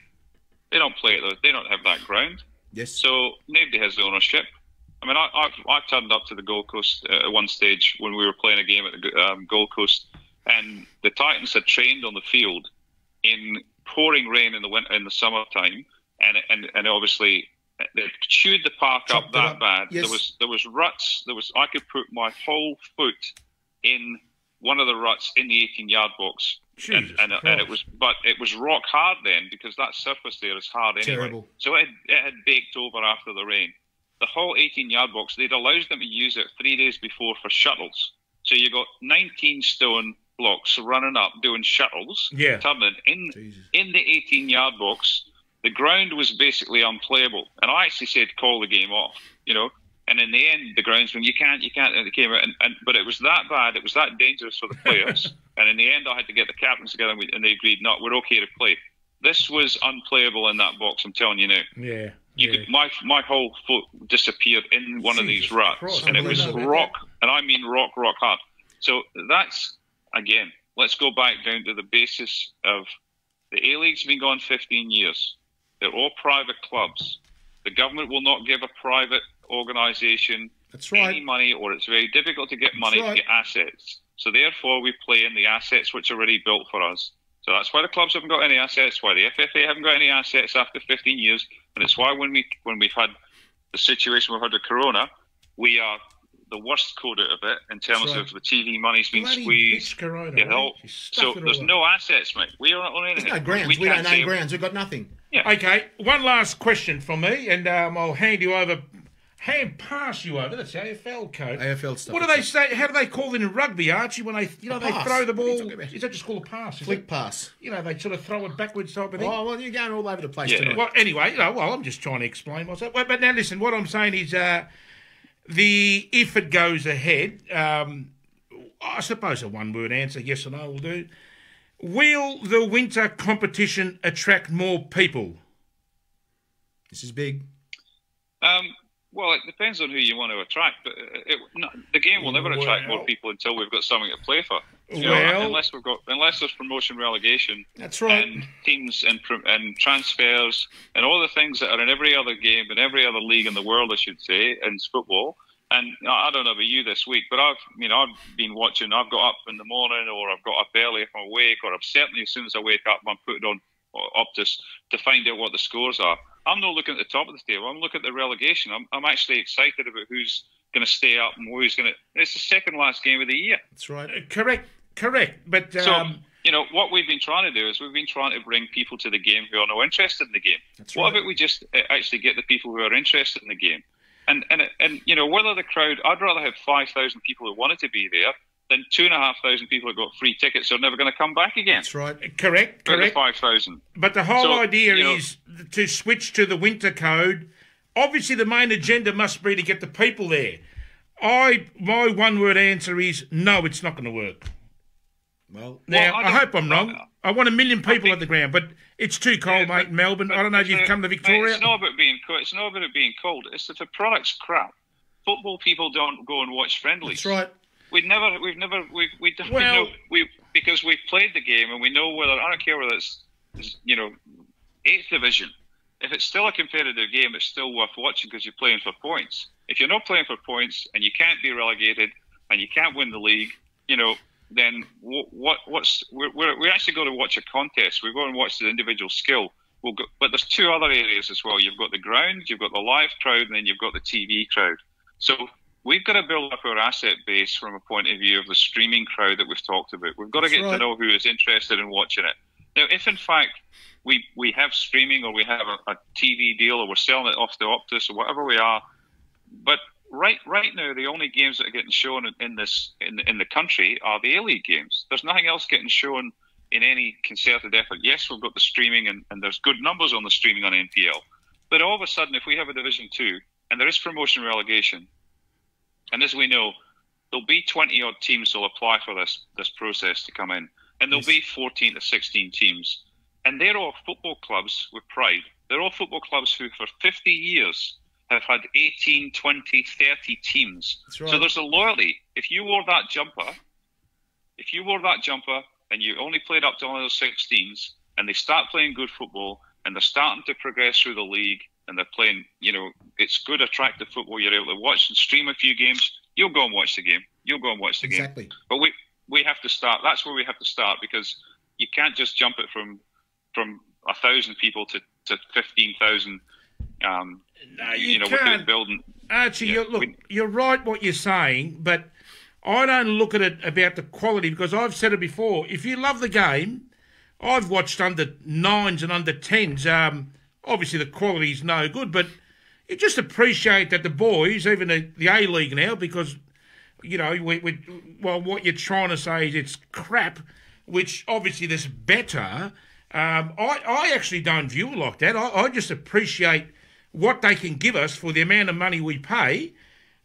They don't play it. Though. They don't have that ground. Yes. So nobody has ownership. I mean, I, I've, I turned up to the Gold Coast uh, at one stage when we were playing a game at the um, Gold Coast, and the Titans had trained on the field in pouring rain in the winter in the summertime, and and and obviously uh, they chewed the park Chopped up that up. bad. Yes. There was there was ruts. There was I could put my whole foot in one of the ruts in the 18 yard box. And, Jesus and, and Christ. it was, but it was rock hard then because that surface there is hard anyway. Terrible. So it, it had baked over after the rain. The whole 18 yard box, they'd allowed them to use it three days before for shuttles. So you got 19 stone blocks running up doing shuttles, Yeah. turning in Jesus. in the 18 yard box. The ground was basically unplayable, and I actually said call the game off. You know, and in the end, the groundsman you can't, you can't. And it came out, and, and but it was that bad, it was that dangerous for the players. and in the end, I had to get the captains together, and, we, and they agreed, no, we're okay to play. This was unplayable in that box. I'm telling you now. Yeah. You yeah. could, my my whole foot disappeared in one of these ruts, Christ, and it was rock, and I mean rock, rock hard. So that's again. Let's go back down to the basis of the A League's been gone 15 years. They're all private clubs. The government will not give a private organisation That's any money, or it's very difficult to get money right. to get assets. So therefore, we play in the assets which are already built for us. So that's why the clubs haven't got any assets. Why the FFA haven't got any assets after 15 years, and it's why when we when we've had the situation we've had with Corona, we are the worst quarter of it in terms right. of the TV money's been Bloody squeezed. bitch corona, you know. right? So there's all no assets, mate. We don't own There's anything. no grounds. We We, don't own grounds. We've got nothing. Yeah. Okay, one last question from me, and um, I'll hand you over, hand pass you over. That's AFL code. AFL stuff. What do they say? How do they call it in rugby, Archie? When they, you know, they throw the What are you ball. Is that just called a pass? Is Flick it? pass. You know, they sort of throw it backwards type of thing. Oh well, you're going all over the place Yeah. tonight. Well, anyway, you know, well, I'm just trying to explain myself. Well, but now listen, what I'm saying is, uh, the if it goes ahead, um, I suppose a one-word answer, yes or no, will do. Will the winter competition attract more people? This is big. Um, well, it depends on who you want to attract, but it, it, no, the game will never attract Well- more people until we've got something to play for. You know, unless we've got unless there's promotion, relegation, That's right. and teams and and transfers and all the things that are in every other game in every other league in the world, I should say, in football. And I don't know about you this week, but I've you know I've been watching. I've got up in the morning, or I've got up early if I'm awake, or I've certainly as soon as I wake up, I'm putting on Optus to find out what the scores are. I'm not looking at the top of the table. I'm looking at the relegation. I'm, I'm actually excited about who's going to stay up and who's going to. It's the second last game of the year. That's right. Correct, correct. But So, um, you know, what we've been trying to do is we've been trying to bring people to the game who are not interested in the game. That's what right. about we just uh, actually get the people who are interested in the game? And, and, and you know, whether the crowd, I'd rather have 5,000 people who wanted to be there than 2,500 people who got free tickets who are never going to come back again. That's right. correct, correct. 5,000. But the whole So, idea you know- is to switch to the winter code. Obviously, the main agenda must be to get the people there. I my one word answer is no. It's not going to work. Well, Now Well, I I, hope I'm wrong. I want a million people think- at the ground, but it's too cold, Yeah, mate. but- in Melbourne. but I don't know if you've uh, come to mate, Victoria. It's not about being cold. It's not about it being cold. It's that the product's crap. Football people don't go and watch friendlies. that's right. We've never, we've never, we've, we don't Well- know, we because we've played the game and we know whether I don't care whether it's, it's, you know, eighth division. If it's still a competitive game, it's still worth watching because you're playing for points. If you're not playing for points and you can't be relegated and you can't win the league, you know, then what, what what's we're, we're, actually got to watch a contest. We go and watch the individual skill. We'll go, but there's two other areas as well. You've got the ground, you've got the live crowd, and then you've got the TV crowd. So we've got to build up our asset base from a point of view of the streaming crowd that we've talked about. We've got That's to get right. to know who is interested in watching it. Now, if in fact we we have streaming or we have a, a TV deal or we're selling it off to Optus or whatever we are, but right right now the only games that are getting shown in, this in in the country are the A League games. There's nothing else getting shown in any concerted effort. Yes, we've got the streaming and, and there's good numbers on the streaming on NPL, but all of a sudden, if we have a Division Two and there is promotion relegation, and as we know, there'll be 20 odd teams who'll apply for this this process to come in, and there'll Yes. be 14 to 16 teams, and they're all football clubs with pride. They're all football clubs who, for 50 years, have had 18, 20, 30 teams. Right. So there's a loyalty. If you wore that jumper, if you wore that jumper and you only played up to one of those 16s, and they start playing good football and they're starting to progress through the league and they're playing, you know, it's good, attractive football. You're able to watch and stream a few games. You'll go and watch the game. You'll go and watch the Exactly. game. But we we have to start. That's where we have to start because you can't just jump it from from a thousand people to to fifteen thousand. Um, No, you, you know, can't. building. Archie, Yeah, you look, we- you're right what you're saying, but I don't look at it about the quality because I've said it before. If you love the game, I've watched under nines and under tens. Um, obviously, the quality's no good, but you just appreciate that the boys, even the, the A League now, because you know, we, we, well, what you're trying to say is it's crap, which obviously there's better. Um, I, I actually don't view it like that. I, I just appreciate what they can give us for the amount of money we pay.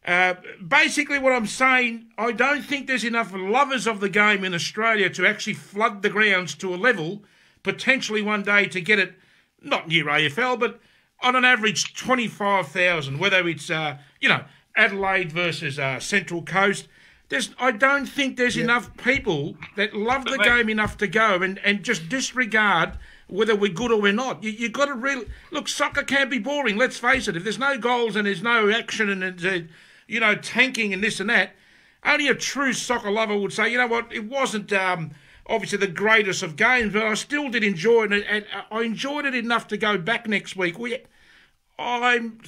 Uh, basically, what I'm saying, I don't think there's enough lovers of the game in Australia to actually flood the grounds to a level, potentially one day to get it, not near AFL, but on an average 25,000, whether it's, uh, you know, Adelaide versus uh, Central Coast. There's, I don't think there's enough people that love the mate- game enough to go and, and just disregard whether we're good or we're not. You, you've got to really look. Soccer can't be boring. Let's face it. If there's no goals and there's no action and it's, uh, you know tanking and this and that, only a true soccer lover would say, you know what, it wasn't um, obviously the greatest of games, but I still did enjoy it, and, I enjoyed it enough to go back next week. We, I'm,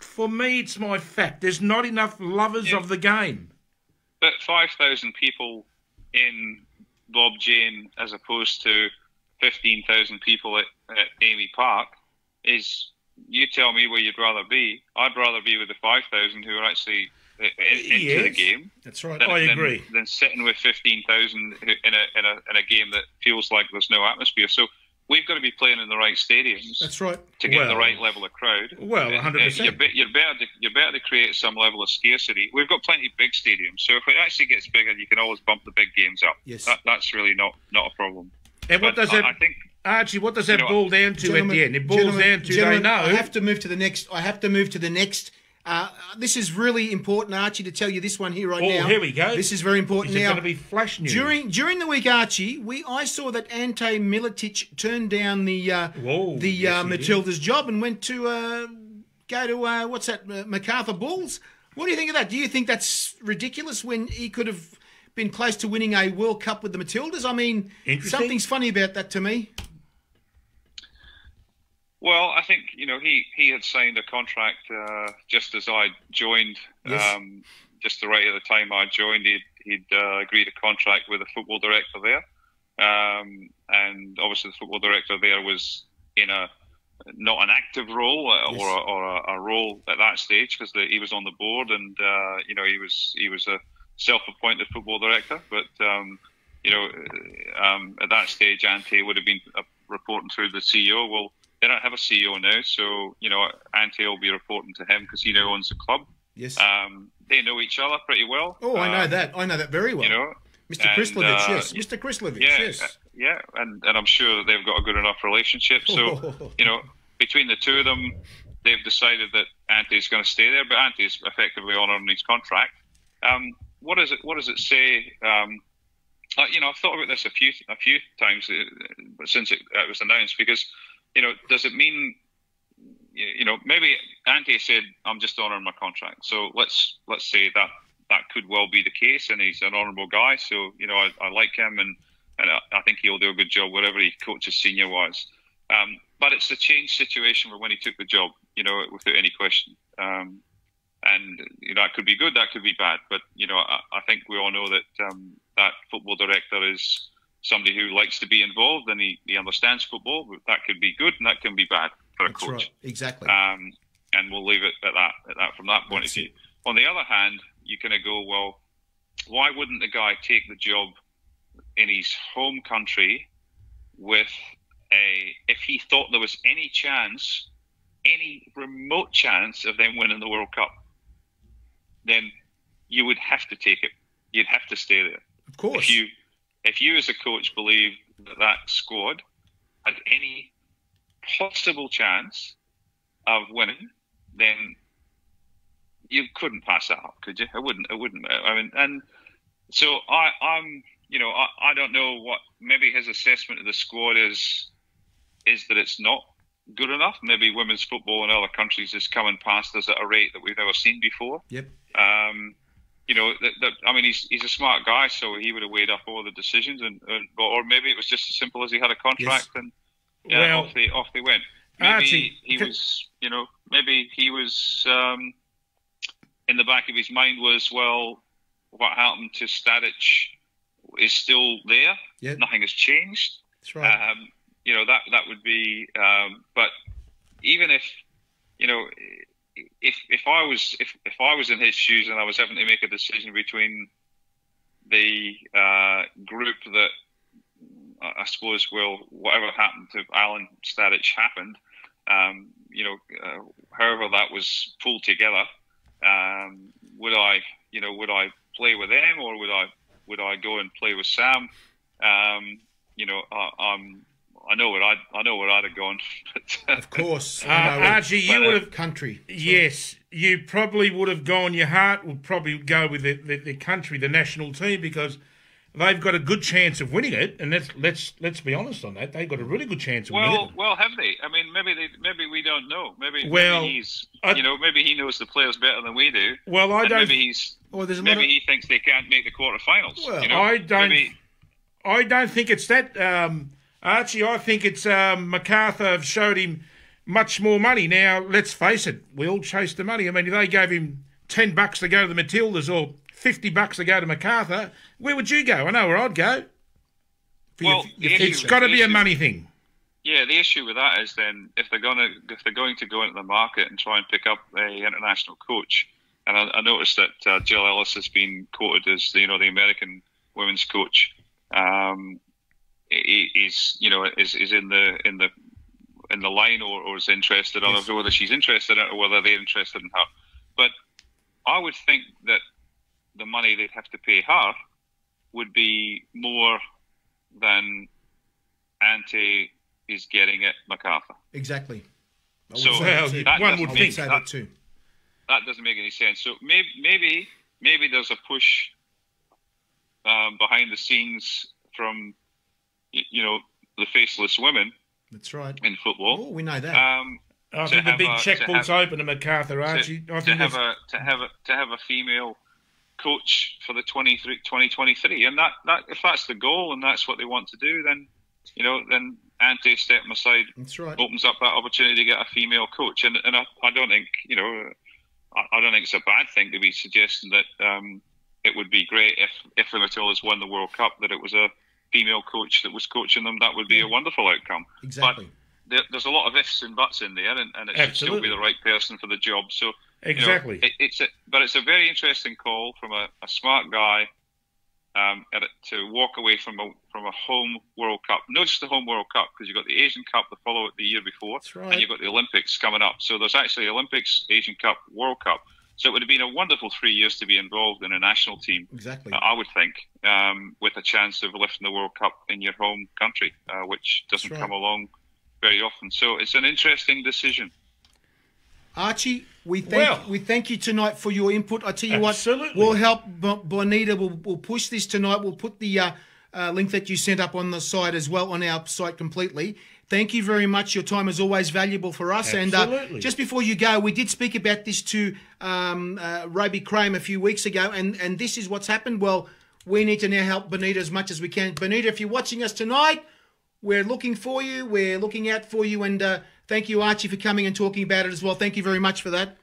for me, it's my fact. There's not enough lovers of the game. But five thousand people in Bob Jane as opposed to fifteen thousand people at, at AAMI Park is you tell me where you'd rather be. I'd rather be with the five thousand who are actually in, into the game. That's right. than, I agree. Than, sitting with fifteen thousand in a in a in a game that feels like there's no atmosphere. So we've got to be playing in the right stadiums That's right. to get the right level of crowd. Well, Uh, 100%. You're, you're better to you're better to create some level of scarcity. We've got plenty of big stadiums, so if it actually gets bigger, you can always bump the big games up. Yes. that, that's really not not a problem. And what does I, that, I think Archie? What does that You know, boil down to at the end? It boils down to gentlemen, they know. I have to move to the next. I have to move to the next. Uh, this is really important, Archie, to tell you this one here right Oh, now. here we go. This is very important Is it now. going to be flash news? During during the week, Archie, we I saw that Ante Milicic turned down the uh, Whoa, the yes, uh, he did. Matilda's job and went to uh, go to uh, what's that uh, Macarthur Bulls. What do you think of that? Do you think that's ridiculous when he could have been close to winning a World Cup with the Matildas? I mean, something's funny about that to me. Well, I think you know he he had signed a contract uh, just as I joined. Yes. Um, just the right at the time I joined, he'd, he'd uh, agreed a contract with the football director there, um, and obviously the football director there was in a not an active role uh, Yes. or a, or a, a role at that stage because he was on the board and uh, you know he was he was a self-appointed football director, but um, you know um, at that stage Ante would have been uh, reporting through the CEO. Well, they don't have a CEO now, so you know Ante will be reporting to him because he now owns the club. Yes. Um, they know each other pretty well. oh, I know Um, that. I know that very well. You know, Mr. and, Krislovich, uh, yes. Mr. Krislovich, yeah, yes. uh, yeah, and, and I'm sure that they've got a good enough relationship. So, you know, between the two of them, they've decided that Ante's going to stay there, but Ante's effectively honouring his contract. Um, what does it What does it say? Um, uh, you know, I've thought about this a few a few times uh, since it, it was announced because, you know, does it mean you know, maybe Ante said, "I'm just honouring my contract." So let's let's say that that could well be the case, and he's an honourable guy. So you know, I, I like him, and and I, I think he'll do a good job wherever he coaches senior wise. Um, but it's a change situation from when he took the job, you know, without any question. Um, and you know, that could be good, that could be bad. But you know, I, I think we all know that um, that football director is somebody who likes to be involved and he, he understands football. But that could be good and that can be bad for a That's coach. right. Exactly. Um, and we'll leave it at that, at that from that point That's of view. it. On the other hand, you kind of go, well, why wouldn't the guy take the job in his home country with a, if he thought there was any chance, any remote chance of them winning the World Cup, then you would have to take it. You'd have to stay there of course. if you if you as a coach believe that that squad had any possible chance of winning, then you couldn't pass that up, could you? I wouldn't. I wouldn't. I mean, and so I, I'm. You know, I, I don't know what maybe his assessment of the squad is is that it's not good enough. Maybe women's football in other countries is coming past us at a rate that we've never seen before. Yep. Um, you know, that, that, I mean, he's he's a smart guy, so he would have weighed up all the decisions, and, and or maybe it was just as simple as he had a contract Yes. and yeah, Well, off they off they went. Maybe Archie, he was, you know, maybe he was um, in the back of his mind was well, what happened to Stajcic is still there. Yep. Nothing has changed. That's right. Um, you know that that would be, um, but even if you know, if if I was if if I was in his shoes and I was having to make a decision between the uh, group that I suppose will whatever happened to Alen Stajcic happened, um, you know, uh, however that was pulled together, um, would I you know would I play with them or would I would I go and play with Sam? Um, you know, I, I'm. I know what I I know where I'd have gone. of course. Uh, Archie, you uh, would have country. Yes, you probably would have gone. Your heart would probably go with the, the, the country, the national team, because they've got a good chance of winning it. And let's let's let's be honest on that. They've got a really good chance of winning it. well, have they? I mean, maybe they, maybe we don't know. Maybe, Well, maybe he's, I- you know, maybe he knows the players better than we do. Well, I don't. maybe he's, Well, there's a maybe of- he thinks they can't make the quarterfinals. Well, you know? I don't- Maybe, I don't think it's that, um, Archie. I think it's um, MacArthur have showed him much more money. Now, let's face it, we all chase the money. I mean, if they gave him 10 bucks to go to the Matildas or 50 bucks to go to MacArthur, where would you go? I know where I'd go. For Well, your future. It's got to be a money thing. yeah. The issue with that is then if they're gonna if they're going to go into the market and try and pick up a international coach, and I, I noticed that uh, Jill Ellis has been quoted as you know the American women's coach. Um, he's you know is is in the in the in the line or, or is interested. I don't know whether she's interested in it or whether they're interested in her. But I would think that the money they'd have to pay her would be more than Ante is getting at MacArthur. Exactly. So, Well, that one would think. that- that too. that doesn't make any sense. So maybe maybe maybe there's a push um, behind the scenes from you know the faceless women That's right. in Oh, football. we know that. Um, I to think the have big a- to checkbook's have- open to MacArthur, Archie. to, I to have that's- a to have a to have a female coach for the 23 2023 and that, that if that's the goal and that's what they want to do then you know then Ante stepping aside That's right. opens up that opportunity to get a female coach. And and I, I don't think you know, I, I don't think it's a bad thing to be suggesting that um, it would be great if if the Matildas won the World Cup that it was a female coach that was coaching them. That would be a wonderful outcome. Exactly. There, there's a lot of ifs and buts in there, and, and it should still be the right person for the job. So you know, Exactly. it, it's a, but it's a very interesting call from a, a smart guy. Um, at to walk away from a from a home World Cup, not just the home World Cup, because you've got the Asian Cup the follow it the year before, right. and you've got the Olympics coming up. So there's actually Olympics, Asian Cup, World Cup. So it would have been a wonderful three years to be involved in a national team. Exactly. I would think, um, with a chance of lifting the World Cup in your home country, uh, which doesn't right. come along very often. So it's an interesting decision. Archie, we thank Well- we thank you tonight for your input. I tell you Absolutely. what, we'll help Bonita. We'll, we'll push this tonight. We'll put the uh, uh, link that you sent up on the site as well on our site completely. Thank you very much. Your time is always valuable for us. And uh, Absolutely. just before you go, we did speak about this to um, uh, Roby Crane a few weeks ago, and and this is what's happened. Well, we need to now help Bonita as much as we can. Bonita, if you're watching us tonight, we're looking for you. We're looking out for you. And uh, thank you, Archie, for coming and talking about it as well. Thank you very much for that.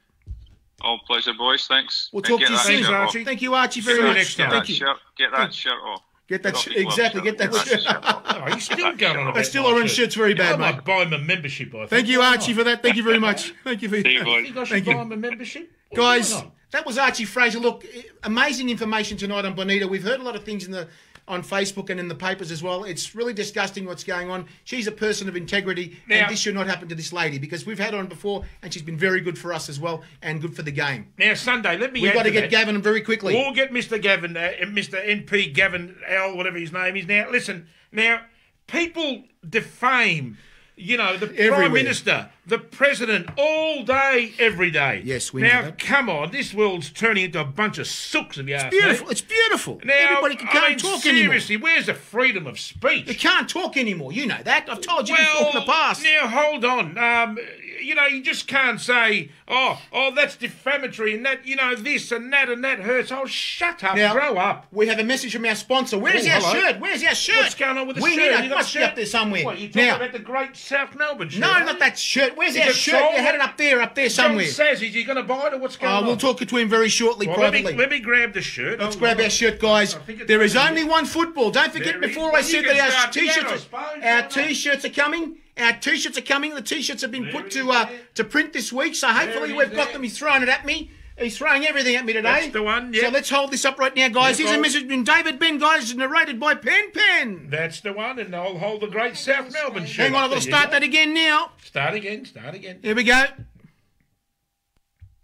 All pleasure, boys. Thanks. We'll And talk get to you soon. Thanks, off. Archie. Thank you, Archie, very See you much. next get time. that Thank you. shirt. Get that shirt off. Get that Got sh- me gloves exactly. Get that Get shirt. shirt. Oh, he's still going on about That still my orange shirt. shirt's very bad, I might mate. buy him a membership. I think. Thank you, Archie, for that. Thank you very much. Thank you for See you, I boys. think I should Thank buy you. him a membership. guys. Why not? That was Archie Fraser. Look, amazing information tonight on Bonita. We've heard a lot of things in the on Facebook and in the papers as well. It's really disgusting what's going on. She's a person of integrity, Now- and this should not happen to this lady because we've had her on before, and she's been very good for us as well, and good for the game. Now Sunday, let me. We've got to get that. Gavin very quickly. We'll get Mr. Gavin, uh, Mr. NP Gavin L, whatever his name is. Now, listen. Now, people defame you know, the Everywhere. Prime Minister, the President, all day, every day. Yes, we now, come on, this world's turning into a bunch of sooks, if you ask Beautiful. me. It's beautiful. Now, Everybody can, I can't mean, talk anymore. seriously, where's the freedom of speech? You can't talk anymore. You know that. I've told you before in the past. Now hold on. Um, you know, you just can't say, "Oh, oh, that's defamatory," and that, you know, this and that and that hurts. Oh, shut up, Now, grow up. We have a message from our sponsor. Where's Oh, our hello. shirt? Where's our shirt? What's going on with the we shirt? need You got a must shirt? up there somewhere. What you talking now, about the Great South Melbourne shirt? no, not that shirt. Where's Is our shirt? sold? You had it up there, up there somewhere. John says, is he going to buy it or what's oh, going Oh, on? we'll talk to him very shortly, Well, let, me, privately. let me grab the shirt. Let's Oh, grab our shirt, guys. I think it's There is only one football. Don't forget, before I said that our start again, I t-shirts, our t-shirts are coming. Our t-shirts are coming. The t-shirts have been There put to uh, to print this week. So hopefully we've is got there. them. He's throwing it at me. He's throwing everything at me today. That's the one, yeah. So let's hold this up right now, guys. Yep, Here's a I'll- message from David Ben, guys, narrated by Pen Pen. That's the one, and I'll hold the Great South Melbourne shirt. Hang on, I've got to start go. that again now. Start again, start again. Here we go.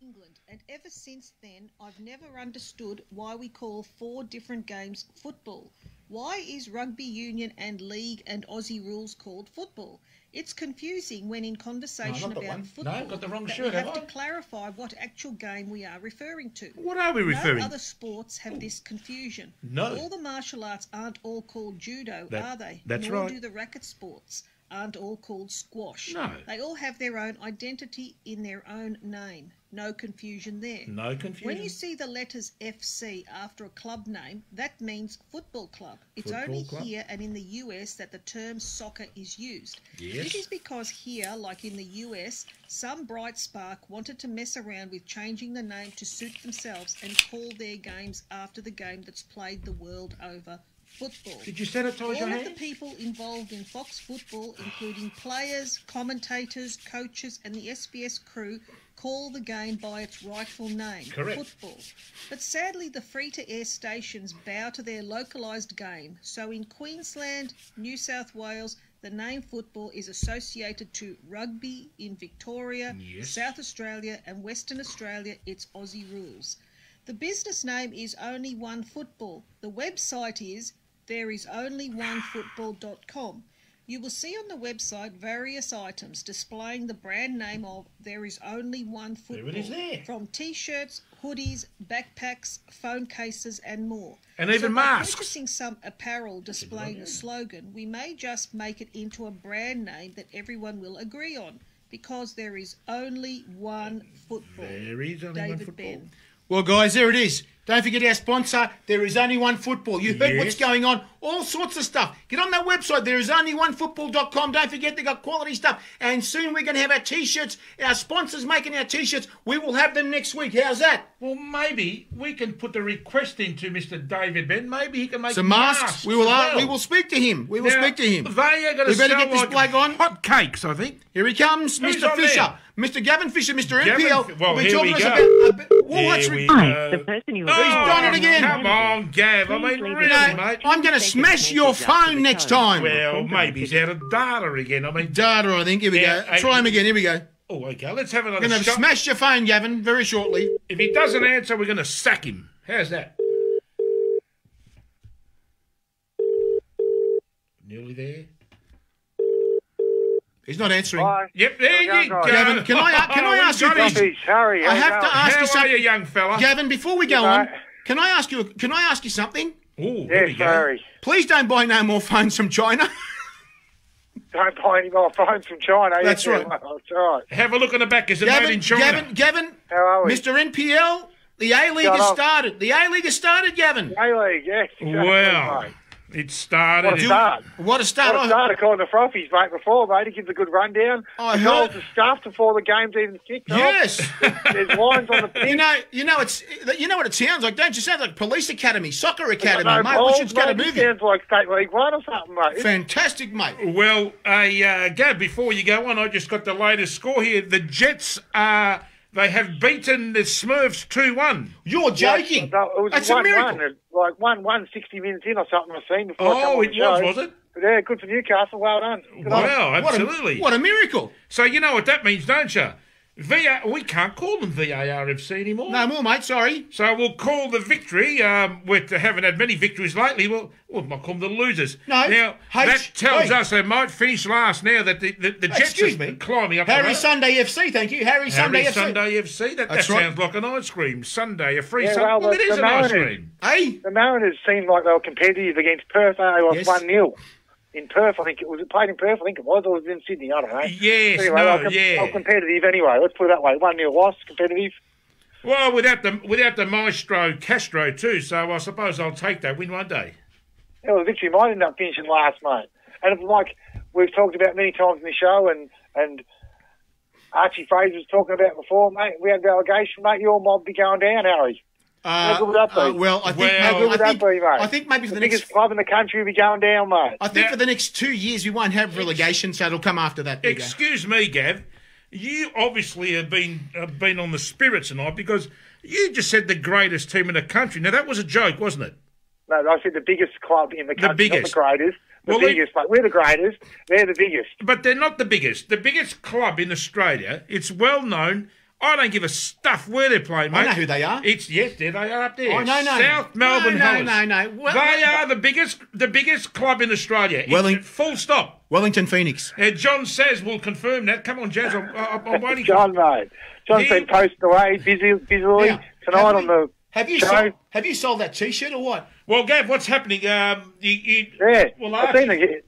England, and ever since then, I've never understood why we call four different games football. Why is rugby union and league and Aussie rules called football? It's confusing when in conversation that about one. No, football got the wrong that shirt, we have have to clarify what actual game we are referring to. What are we referring? No other sports have oh. this confusion. No. All the martial arts aren't all called judo, That- are they? that's Nor right. do the racket sports aren't all called squash. No. They all have their own identity in their own name. No confusion there. No confusion. When you see the letters FC after a club name, that means football club. It's Football only club. here and in the US that the term soccer is used. Yes. This is because here, like in the US, some bright spark wanted to mess around with changing the name to suit themselves and call their games after the game that's played the world over football. Did you sanitize All your of the people involved in Fox football, including players, commentators, coaches, and the SBS crew, call the game by its rightful name, Correct. football. But sadly, the free to air stations bow to their localised game. So in Queensland, New South Wales, the name football is associated to rugby. In Victoria, Yes. South Australia, and Western Australia, it's Aussie rules. The business name is Only One Football. The website is thereisonlyonefootball.com. You will see on the website various items displaying the brand name of There Is Only One Football. There it is there. From t-shirts, hoodies, backpacks, phone cases, and more. And even so by masks. purchasing some apparel displaying the slogan, we may just make it into a brand name that everyone will agree on, because there is only one football. There is only one David football. Ben. Well, guys, there it is. Don't forget our sponsor. There is only one football. You heard Yes. what's going on. All sorts of stuff. Get on that website. There is only one football.com. Don't forget they got quality stuff. And soon we're going to have our t-shirts. Our sponsors making our t-shirts. We will have them next week. How's that? Well, maybe we can put the request into Mr. David Ben. Maybe he can make Some masks. We will. well. we will speak to him. We will Now, speak to him. They are going to We better get this like bloke on. hot cakes, I think. Here he comes, Who's Mr. Fisher. there? Mr. Gavin Fisher, Mr. Gavin NPL. Fi- well, will be here talking we to us go. about. Uh, well, what's Here re- we go. the person you Oh, He's done it again. Come on, Gav. I mean, really, you know, mate. I'm going to smash your phone next tone. time. Well, maybe he's out of data again. I mean, Data, I think. Here we Yeah, go. I- Try him again. Here we go. oh, okay. Let's have another I'm going to smash your phone, Gavin, very shortly. If he doesn't answer, we're going to sack him. How's that? Nearly there. He's not answering. Hi. Yep, there you you go. Gavin, can I- can I ask you got him. please- Please, Harry. I have you to ask How you are something. you, young fella? Gavin, before we go Good, on, can I ask you? Can I ask you something? Oh, here we Yes, go. Harry. Please don't buy no more phones from China. Don't buy any more phones from China. That's right. well, That's right. Have a look in the back. Is it made in China? Gavin, Gavin, How are we? Mr. NPL, the A League Shut has up. started. The A League has started, Gavin. A-League, yes. exactly, Well, mate. It started. What a start. What a start! What a I- start according to Frothies, mate, before, mate. He gives a good rundown. I the goals heard- are stuffed before the game's even kicked off. Yes. There's lines on the pitch. You know, you know, it's you know what it sounds like, don't you? It sounds like police academy, soccer academy, no mate. balls, We should get a movie. It sounds like State League One or something, mate. Fantastic, mate. Well, uh, uh, Gav, before you go on, I just got the latest score here. The Jets, uh, they have beaten the Smurfs 2 1. You're joking. No, it was That's a one, miracle. One, like one, one, 60 minutes in or something. I've seen before. I come Oh, it the show. was, was it? Yeah, good for Newcastle. Well done. Good on Wow, What a- absolutely. What a miracle. So, you know what that means, don't you? VAR, we can't call them VARFC anymore. No more, mate. Sorry. So we'll call the victory. Um, we haven't had many victories lately. Well, we might call them the losers. No, Now H- that tells wait. us they might finish last. Now that the the, the Jets Excuse are me. climbing up. Harry the Sunday FC. Thank you, Harry, Sunday Harry FC. Sunday FC. That, that That's right. sounds like an ice cream Sunday. A free Yeah, Sunday. well, Well, it is the an ice cream. Hey, The Mariners seemed like they were competitive against Perth. and They lost Yes. one 0 in Perth. I think it was it played in Perth. I think it was, or was it in Sydney? I don't know. Yes, Anyway, no, were com- yeah. were competitive anyway. Let's put it that way. One 0 loss, competitive. Well, without the without the maestro Castro too. So I suppose I'll take that win one day. Yeah, well, Victory might end up finishing last, mate. And if, like we've talked about many times in the show, and and Archie Fraser was talking about before, mate. We had the allegation, mate. Your mob be going down, Harry. Uh, good would that be? uh, well, I think, Well- maybe, How good would I, that think, be, mate? I think maybe for the the biggest next, club in the country will be going down, mate. I think Now- for the next two years we won't have relegation, so it'll come after that. Bigger. Excuse me, Gav. You obviously have been have been on the spirit tonight because you just said the greatest team in the country. Now that was a joke, wasn't it? No, I said the biggest club in the country, the biggest. not the greatest. The Well, they- biggest, mate. We're the greatest. They're the biggest. But they're not the biggest. The biggest club in Australia. It's well known. I don't give a stuff where they're playing, mate. I know who they are. It's yes, there they are up there. Oh, no, no. South Melbourne No, no, Hellas. no, no. Well- they are the biggest, the biggest club in Australia. Welling- full stop. Wellington Phoenix. Uh, John says will confirm that. Come on, Jazz. I'm, I'm, I'm waiting. John, mate. John's He- been posting away busy, busily Now, tonight have on you- the Have you show. sold, have you sold that T-shirt or what? Well, Gav, what's happening? Um, you, you, Yeah, Well, I've seen the.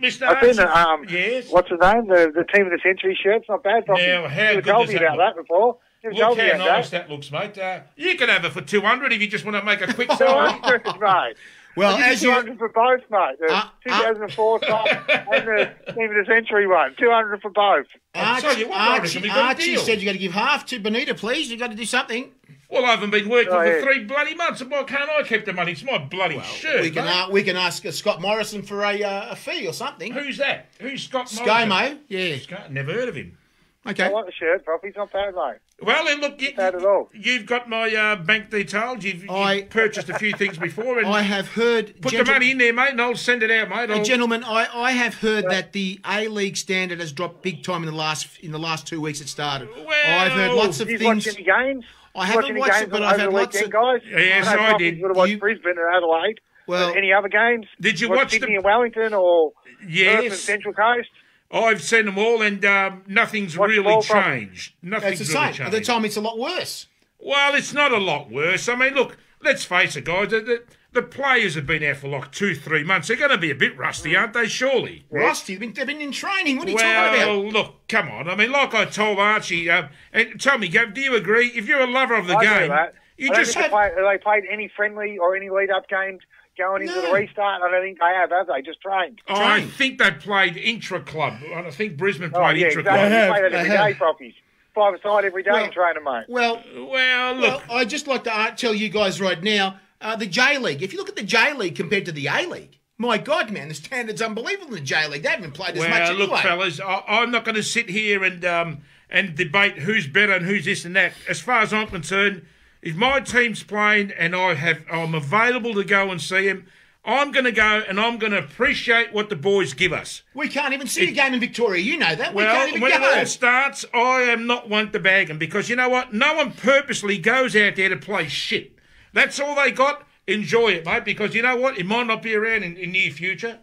Mr. I've seen the. Um, yes. What's the name? The the team of the century shirt's not bad. Probably. Now, how you good told me that about look? that before. You Look how nice that. that looks, mate. Uh, you can have it for 200 if you just want to make a quick Two sale. hundred, mate. Well, as you hundred for both, mate. The Uh, uh, 2004 top and the team of the century one. Two hundred for both. I'll Archie, you what, I reckon Archie, we got a Archie said you got to give half to Bonita, please. You got to do something. Well, I haven't been working for yeah. three bloody months, and why can't I keep the money? It's my bloody shirt. we can mate. uh, we can ask uh, Scott Morrison for a uh, a fee or something. Who's that? Who's Scott Morrison? ScoMo, yeah. Scott, never heard of him. Okay. I like the shirt, Prof. He's not bad, mate. Well, then look, you, bad at all. you've got my uh, bank details. You've, you've I- purchased a few things before, and I have heard. put gentle- the money in there, mate, and I'll send it out, mate. Uh, I'll- gentlemen, I, I have heard that the A League standard has dropped big time in the last in the last two weeks it started. Well, I've heard lots of Did you things. watch any games? I haven't watch watched games it, but I've had the lots weekend, of- guys. Yes, know I Prof, did. Would have watched You- Brisbane and Adelaide. Well- any other games? Did you Watched watch Sydney the- and Wellington or Perth and Central Coast? I've seen them all, and um, nothing's What's really ball from? changed. Nothing's It's the really same. changed. At the time, it's a lot worse. Well, it's not a lot worse. I mean, look, let's face it, guys. The, the, the players have been out for like two, three months. They're going to be a bit rusty, aren't they? Surely. Rusty, they've been, they've been in training. What are you Well, talking about? Well, look, come on. I mean, like I told Archie, um, and tell me, Gav, do you agree? If you're a lover of the I game, that. you I just have. they, play, they played any friendly or any lead-up games going into No. the restart. I don't think they have, have they? Just trained. I trained. think they played intra club. I think Brisbane Oh, played yeah, intra exactly. club. They have, play that they every have. day, Proffies. Five aside every day Well- in training, mate. Well, Well, look, well, I'd just like to uh, tell you guys right now uh, the J League. If you look at the J League compared to the A League, my God, man, the standard's unbelievable in the J League. They haven't played as much well, anyway. look, fellas, I, I'm not going to sit here and um, and debate who's better and who's this and that. As far as I'm concerned, if my team's playing and I have I'm available to go and see them, I'm going to go and I'm going to appreciate what the boys give us. We can't even see a game in Victoria. You know that. We Well, can't even when it go. all starts, I am not one to bag them because you know what? No one purposely goes out there to play shit. That's all they got. Enjoy it, mate, because you know what? It might not be around in, in near future.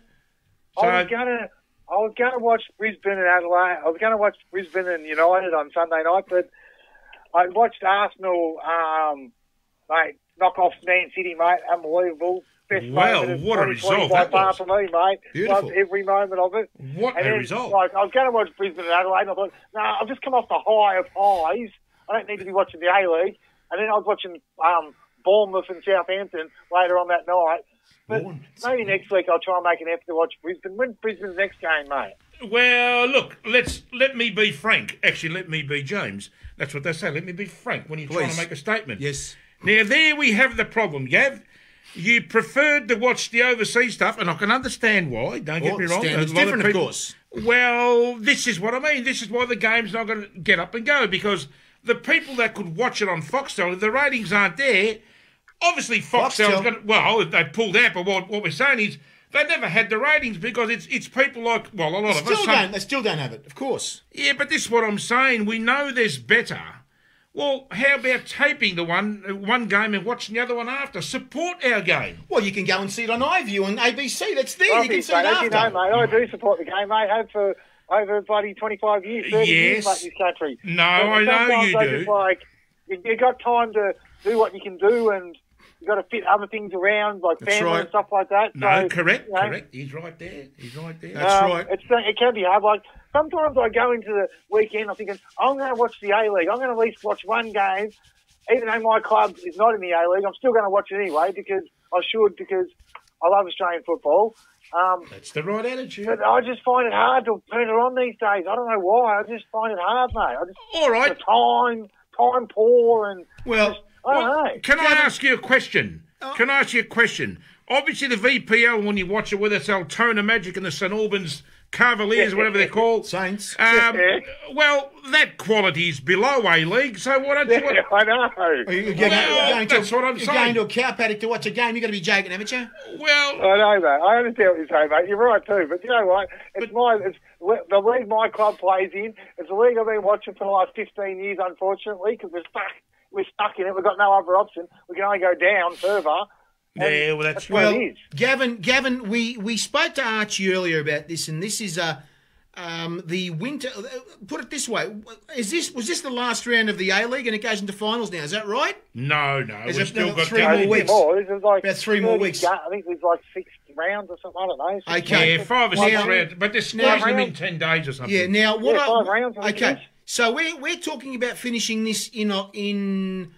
So, I was gonna, I was gonna watch Brisbane and Adelaide. I was gonna watch Brisbane and United on Sunday night, but I watched Arsenal, um, mate, knock off Man City, mate. Unbelievable. Best Well, what a result by that far was. for me, mate. Beautiful. Loved every moment of it. what And a then, result. like, I was going to watch Brisbane and Adelaide, and I thought, no, I've just come off the high of highs. I don't need to be watching the A League. And then I was watching um, Bournemouth and Southampton later on that night. But Bournemouth. maybe next week I'll try and make an effort to watch Brisbane. When's Brisbane's next game, mate? Well, look, let's let me be frank. Actually, let me be James. That's what they say. Let me be frank when you're trying Please. to make a statement. Yes. Now there we have the problem, Gav. You preferred to watch the overseas stuff, and I can understand why. Don't get Oh, me wrong. It's different, of people- course. Well, this is what I mean. This is why the game's not going to get up and go because the people that could watch it on Foxtel, if the ratings aren't there, obviously Foxtel's Foxtel. got. Well, they pulled out, but what, what we're saying is They never had the ratings because it's it's people like well a lot of Still us. don't. some- They still don't have it. Of course. yeah, but this is what I'm saying. We know there's better. Well, how about taping the one uh, one game and watching the other one after? Support our game. Well, you can go and see it on iView and ABC. That's there. you can see it Obviously, as you after. know, mate, I do support the game, I Have for over bloody 25 years, 30 years, Yes. mate, in this country. No, But I know you do. Just like, you, you got time to do what you can do and you got to fit other things around, like That's family right. and stuff like that. No, So, correct, you know, correct. He's right there. He's right there. That's um, right. It's, it can be hard. Like sometimes I go into the weekend, I'm thinking I'm going to watch the A League. I'm going to at least watch one game, even though my club is not in the A League. I'm still going to watch it anyway because I should because I love Australian football. Um, That's the right attitude. but I just find it hard to turn it on these days. I don't know why. I just find it hard, mate. I just All right. the time, time poor, and Well, I don't know. Can I ask you a question? Can I ask you a question? Obviously, the VPL, when you watch it, whether it's Altona Magic and the St Albans Cavaliers, whatever they're called, Saints. um, well, that quality is below A League. So why don't you? Yeah, I know. Are you, you're Well, going, you're going that's to, what I'm you're saying. going to a cow paddock to watch a game. You're going to be joking, haven't you? Well, I know, mate. I understand what you're saying, mate. You're right too. But you know what? It's my it's the league my club plays in. It's a league I've been watching for the last 15 years, unfortunately, because we're stuck. We're stuck in it. We've got no other option. We can only go down further. And Yeah, well, that's what Well. Gavin, Gavin, we, we spoke to Archie earlier about this, and this is a um, the winter. uh, Put it this way: is this was this the last round of the A League, and it goes into finals now? Is that right? no, no, Is we've it still got three to- more There's weeks? More. This is like About three more weeks. ga- I think there's like six rounds or something. I don't know. Six Okay. Yeah, five or Now- six rounds, but they're squeezing now- them in ten days or something. Yeah. Now what? Yeah, I, five rounds, I think it okay. So we're we're talking about finishing this in uh, in.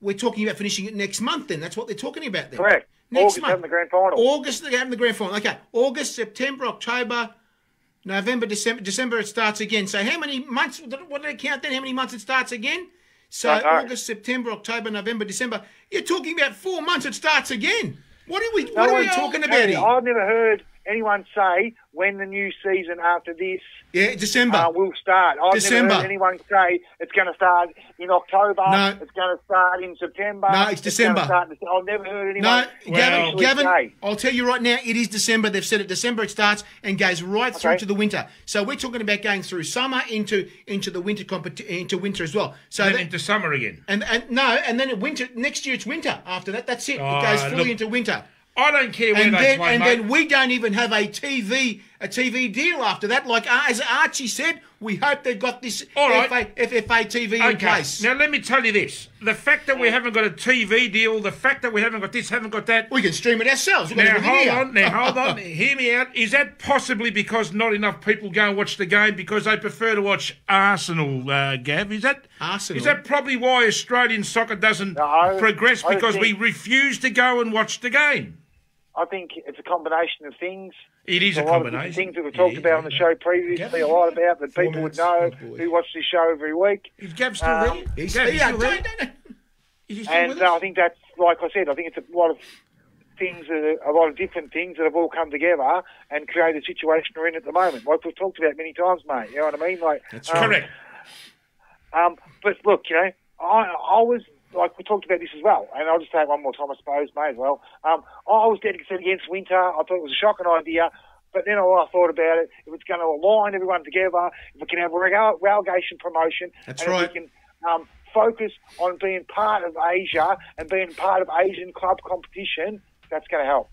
We're talking about finishing it next month. Then that's what they're talking about. Then Correct. Next August month. having the grand final. August having the grand final. Okay, August, September, October, November, December. December it starts again. So how many months? What did I count then? How many months it starts again? So. August, September, October, November, December. You're talking about four months. It starts again. What are we? No What are we talking about here? I've never heard anyone say when the new season after this Yeah, December. uh, will start. I've December. never heard anyone say it's going to start in October. No. It's going to start in September. No, it's December. start in- I've never heard anyone. No, Well- Gavin, Gavin, say. I'll tell you right now, it is December. They've said it December it starts and goes right through to the winter. So we're talking about going through summer into into the winter competi- into winter as well. So then that- into summer again. and and no, and then winter next year it's winter. After that, that's it. Oh, it goes fully look, into winter. I don't care where And they then play, and mate. then we don't even have a TV a TV deal after that. Like uh, as Archie said, we hope they've got this All right. FA, FFA TV in Okay. place. Now let me tell you this: the fact that we haven't got a TV deal, the fact that we haven't got this, haven't got that. we can stream it ourselves. We've Now everything hold here. on, now hold on. Hear me out. Is that possibly because not enough people go and watch the game because they prefer to watch Arsenal? Uh, Gav, is that Arsenal? Is that probably why Australian soccer doesn't No, progress I because we refuse to go and watch the game? I think it's a combination of things. It is a a lot of combination. things that we've talked Yeah, about on the show previously, a lot about that people would know Oh, who watch this show every week. Is Gav still Um, there? He's, Gav, you yeah, still there? don't- don't- Is he still And with I think that's, like I said, I think it's a lot of things, that are, a lot of different things that have all come together and created the situation we're in at the moment. Like we've talked about many times, mate. You know what I mean? Like That's um, Correct. Um, but look, you know, I, I was like we talked about this as well, and I'll just say it one more time, I suppose, may as well. Um, I was dead against winter. I thought it was a shocking idea. But then all I thought about it, if it's going to align everyone together, if we can have a rele- relegation promotion, That's and right. if we can um, focus on being part of Asia and being part of Asian club competition, that's going to help.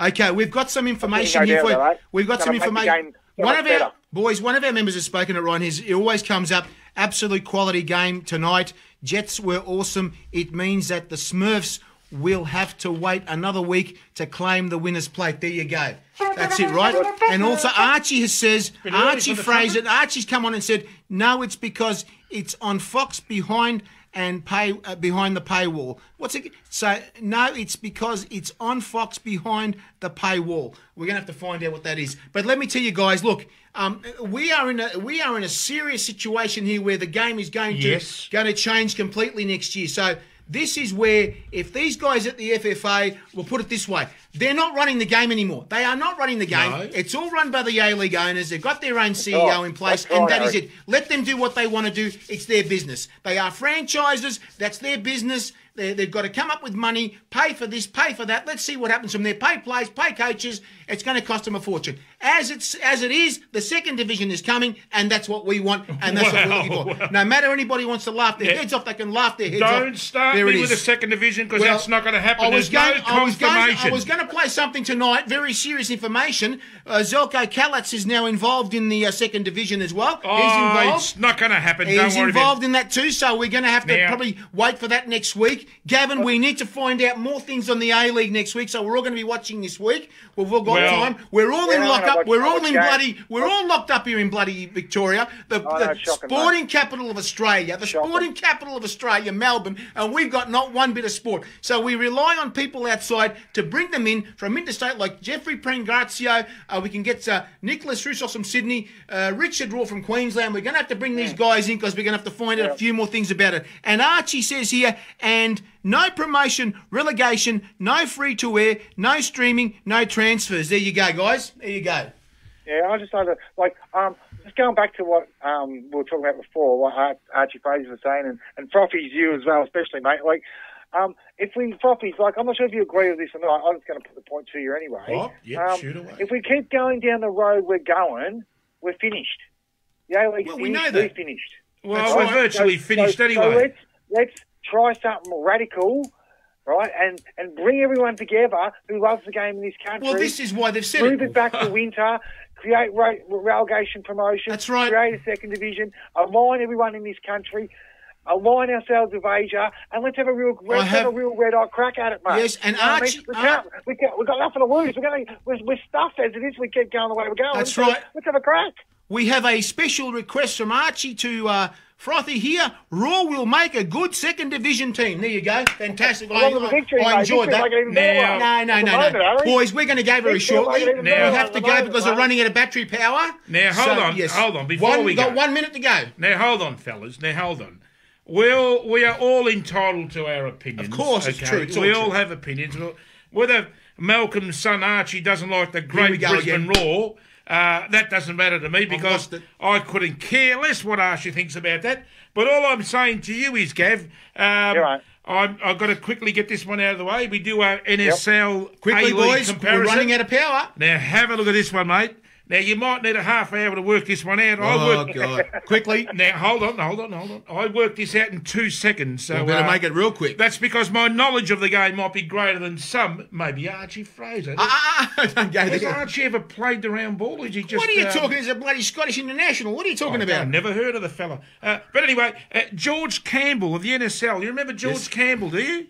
Okay, we've got some information here for you. about that. We've got some gonna make the information. One of our better. boys, one of our members has spoken it. Ryan, his it always comes up. Absolute quality game tonight. Jets were awesome. It means that the Smurfs will have to wait another week to claim the winners' plate. There you go. That's it, right? And also Archie has says Archie Fraser. Archie's come on and said no. It's because it's on Fox behind and pay uh, behind the paywall. What's it? So no, it's because it's on Fox behind the paywall. We're gonna have to find out what that is. But let me tell you guys, look, um, we are in a we are in a serious situation here where the game is going to Yes. going to change completely next year. So. This is where, if these guys at the FFA, we'll put it this way, they're not running the game anymore. They are not running the game. No. It's all run by the A League owners. They've got their own CEO right. in place, That's and right, that is Harry. it. Let them do what they want to do. It's their business. They are franchises. That's their business. They, they've got to come up with money, pay for this, pay for that. Let's see what happens from there. Pay players, pay coaches, It's going to cost them a fortune. As it's as it is, the second division is coming, and that's what we want, and that's what we're looking for. wow. No matter anybody wants to laugh their Yeah. heads off, they can laugh their heads off. Don't start There me it with the second division because Well, that's not going to happen. I was going. no I was going. I was going to play something tonight. Very serious information. Uh, Zeljko Kalac is now involved in the uh, second division as well. oh, He's involved. it's not going to happen. Don't He's involved in that too, so we're going to have to Now- probably wait for that next week. Gavin, we need to find out more things on the A League next week, so we're all going to be watching this week. We've all got Well- time. We're all in Yeah, I lock know, up. watch- We're all in games. bloody. We're all locked up here in bloody Victoria, the, I the know, it's shocking, sporting capital of Australia, the Shocking. sporting capital of Australia, Melbourne, and we've got not one bit of sport. So we rely on people outside to bring them in from interstate, like Jeffrey Prangrazio. Uh, we can get uh, Nicholas Roussos from Sydney, uh, Richard Raw from Queensland. We're going to have to bring these guys in because we're going to have to find out a few more things about it. And Archie says here, and no promotion, relegation, no free to air, no streaming, no transfers. There you go, guys. There you go. Yeah, I just know that, like, um, just going back to what um, we were talking about before, what Ar- Archie Fraser was saying, and, and Frothy's you as well, especially, mate. Like, um, if we, Frothy's, like, I'm not sure if you agree with this or not. I'm just going to put the point to you anyway. Oh, yeah, um, shoot away. If we keep going down the road we're going, we're finished. Yeah, Well, we know that. we're finished. Well, That's we're right. virtually So- finished so, anyway. So let's, let's try something radical, right, and, and bring everyone together who loves the game in this country. Well, this is why they've said move it. it back to winter, create re- relegation promotion. That's right. Create a second division, align everyone in this country, align ourselves with Asia, and let's have a real let's have, have- a real red eye crack at it, mate. Yes, and You know what I Archie- mean? we can't, we can't, we've got nothing to lose. We're going, we're, we're stuffed as it is. We keep going the way we're going. That's So right. Let's have a crack. We have a special request from Archie to uh, Frothy here. Raw will make a good second division team. There you go. Fantastic. I, Along with victory, I enjoyed that. make it even better. Now- No, no, At no, moment, no. Boys, we're going to go very shortly. it even we better have to go moment, because we're running out of battery power. Now, hold on, Yes. hold on, before one, we got one minute to go. Now hold on, fellas. Now hold on. Well, we are all entitled to our opinions. Of course, it's true. It's all we true. all have opinions. Well, Whether Malcolm's son Archie doesn't like the Great go Brisbane again. Raw, uh, that doesn't matter to me because. I couldn't care less what Archie thinks about that. But all I'm saying to you is, Gav, um, right. I'm, I've got to quickly get this one out of the way. We do our NSL Quickly, A-League boys. comparison. We're running out of power. Now have a look at this one, mate. Now you might need a half hour to work this one out. I Oh, God. Quickly. now hold on, hold on, hold on. I worked this out in two seconds. So We better uh, make it real quick. That's because my knowledge of the game might be greater than some. Maybe Archie Fraser. Ah, ah, don't go Has there. Archie ever played the round ball? Is he just? What are you uh, talking? He's a bloody Scottish international. What are you talking I've about? never heard of the fella. Uh, but anyway, uh, George Campbell of the NSL. You remember George Yes. Campbell, do you?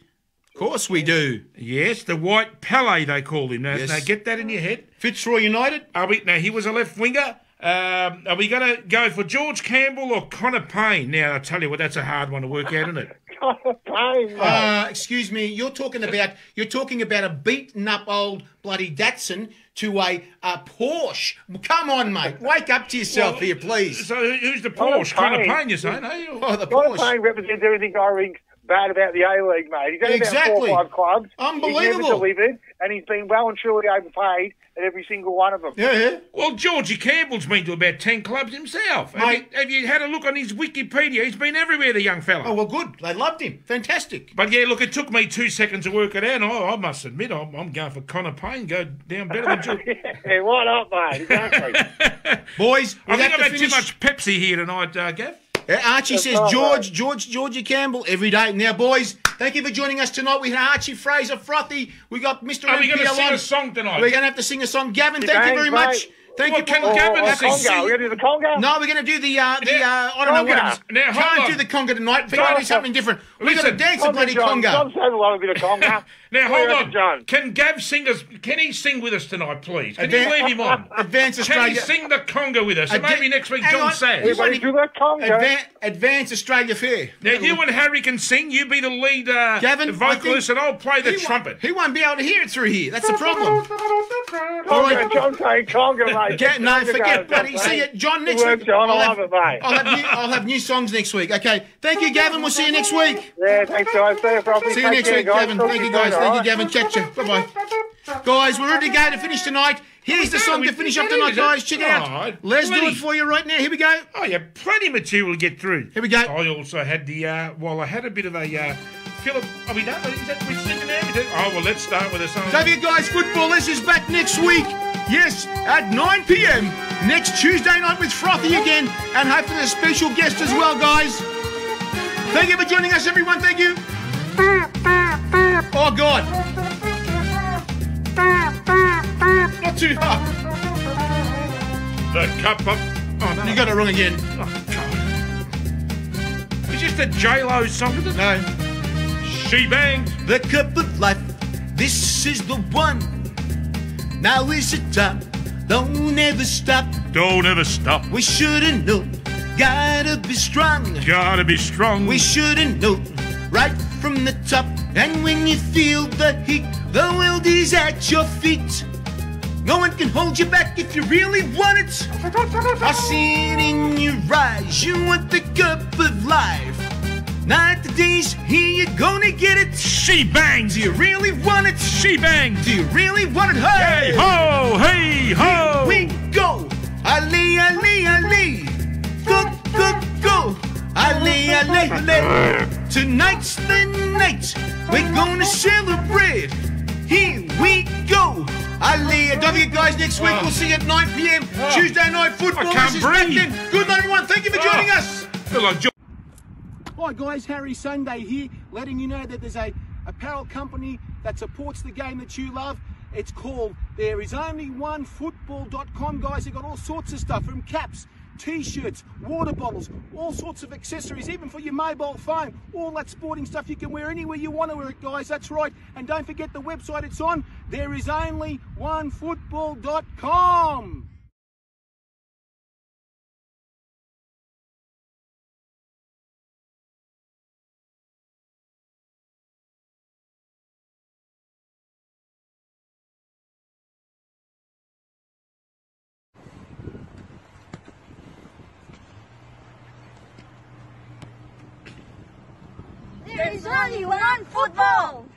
Of course we do. Yes, the White Pele they called him. Now, Yes. now get that in your head. Fitzroy United. Are we now? He was a left winger. Um, are we going to go for George Campbell or Connor Pain? Now I tell you what, that's a hard one to work out, isn't it? Pain, mate. Uh, excuse me. You're talking about you're talking about a beaten up old bloody Datsun to a, a Porsche. Come on, mate. Wake up to yourself here, please. So who's the Porsche? Connor Pain. Pain, you're saying? Are you? Oh, the Connor Porsche. Pain represents everything I think bad about the A League, mate. He's had Exactly. about four or five clubs. He's Unbelievable. never delivered, and he's been well and truly overpaid at every single one of them. Yeah, yeah. Well, Georgie Campbell's been to about 10 clubs himself. Have you, Mate. have you had a look on his Wikipedia? He's been everywhere, the young fella. Oh well, good. They loved him. Fantastic. But yeah, look, it took me two seconds to work it out. and I, I must admit, I'm, I'm going for Connor Pain. Go down better than George. yeah, why not, mate? Exactly. Boys, I think I've had finish. too much Pepsi here tonight, uh, Gav. Archie says right, George, mate. George, Georgie Campbell every day. Now, boys, thank you for joining us tonight. We had Archie Fraser, Frothy. We got Mr. Are we going to sing a song tonight? We're going to have to sing a song. Gavin, thank you very mate. much. Thank Well, you. can for- Gavin or, or sing- Conga. We're going to do the Conga? No, we're going to do the uh, the Now- uh, I don't know what it is. Now, hold Can't on. do the conga tonight. We're going to do something different. We're going to dance a Conga bloody John. conga. John says a lot of bit of Conga. Now, What do you hold on. John. Can Gav sing us? Can he sing with us tonight, please? Can Advan- you leave him on? Advance Australia. Can Australia. he sing the conga with us? And Advan- maybe next week Hang John on. Says. Everybody do the Conga. Advan- Advance Australia Fair. Now you and Harry can sing. You be the lead uh, Gavin, I vocalist, and I'll play the he won't- trumpet. He won't be able to hear it through here. That's the problem. Conga, John saying Conga, mate. Get, no, Conga forget, goes, buddy. mate. See you, John, next Good work, week. John. I I'll love have- it, mate. I'll have, new, I'll have new songs next week. Okay. Thank you, Gavin. We'll see you next week. Yeah, thanks, guys. See you, Frothy. See you next week, guys. Gavin. Thank you, guys. Thank you. Gavin. Catch you. Bye bye. Guys, we're ready to go to finish tonight. Here's the song to finish up tonight, guys. Check it out. Let's do it for you right now. Here we go. Oh, yeah, plenty of material to get through. Here we go. I also had the uh, well, I had a bit of a uh, Philip, are we done? Is that we're sticking there? Is it? Oh well, let's start with a song. Don't forget, guys, Football This is back next week. Yes, at 9 p.m. next Tuesday night with Frothy again, and hopefully a special guest as well, guys. Thank you for joining us, everyone. Thank you. Oh God! Not too hard. The cup of. Oh no! You got it wrong again. Oh, God. Is this the J Lo song? Is? No. She bangs. The cup of life. This is the one. Now is the time. Don't ever stop. Don't ever stop. We shouldn't know. Gotta be strong. Gotta be strong. We shouldn't know. Right from the top. And when you feel the heat, the world is at your feet. No one can hold you back if you really want it. I see it in your eyes. You want the cup of life. Not the days here, you're gonna get it. She bangs. Do you really want it? She bangs. Do you really want it? Hey ho! Hey ho! Here we go. Ali, Ali, Ali. Go, go, go. Ali, Ali, Ali. Tonight's the night. We're gonna celebrate. Here we go. Ali, don't forget, guys, next week we'll see you at 9 p.m. Tuesday night football. I can't This is back breathe. Good night, everyone. Thank you for joining Oh. us. Feel like Hi guys, Harry Sunday here, letting you know that there's a apparel company that supports the game that you love. It's called There Is Only One Football.com, guys. They've got all sorts of stuff from caps, t-shirts, water bottles, all sorts of accessories, even for your mobile phone. All that sporting stuff you can wear anywhere you want to wear it, guys. That's right. And don't forget the website it's on. There is only one football.com. There is only football.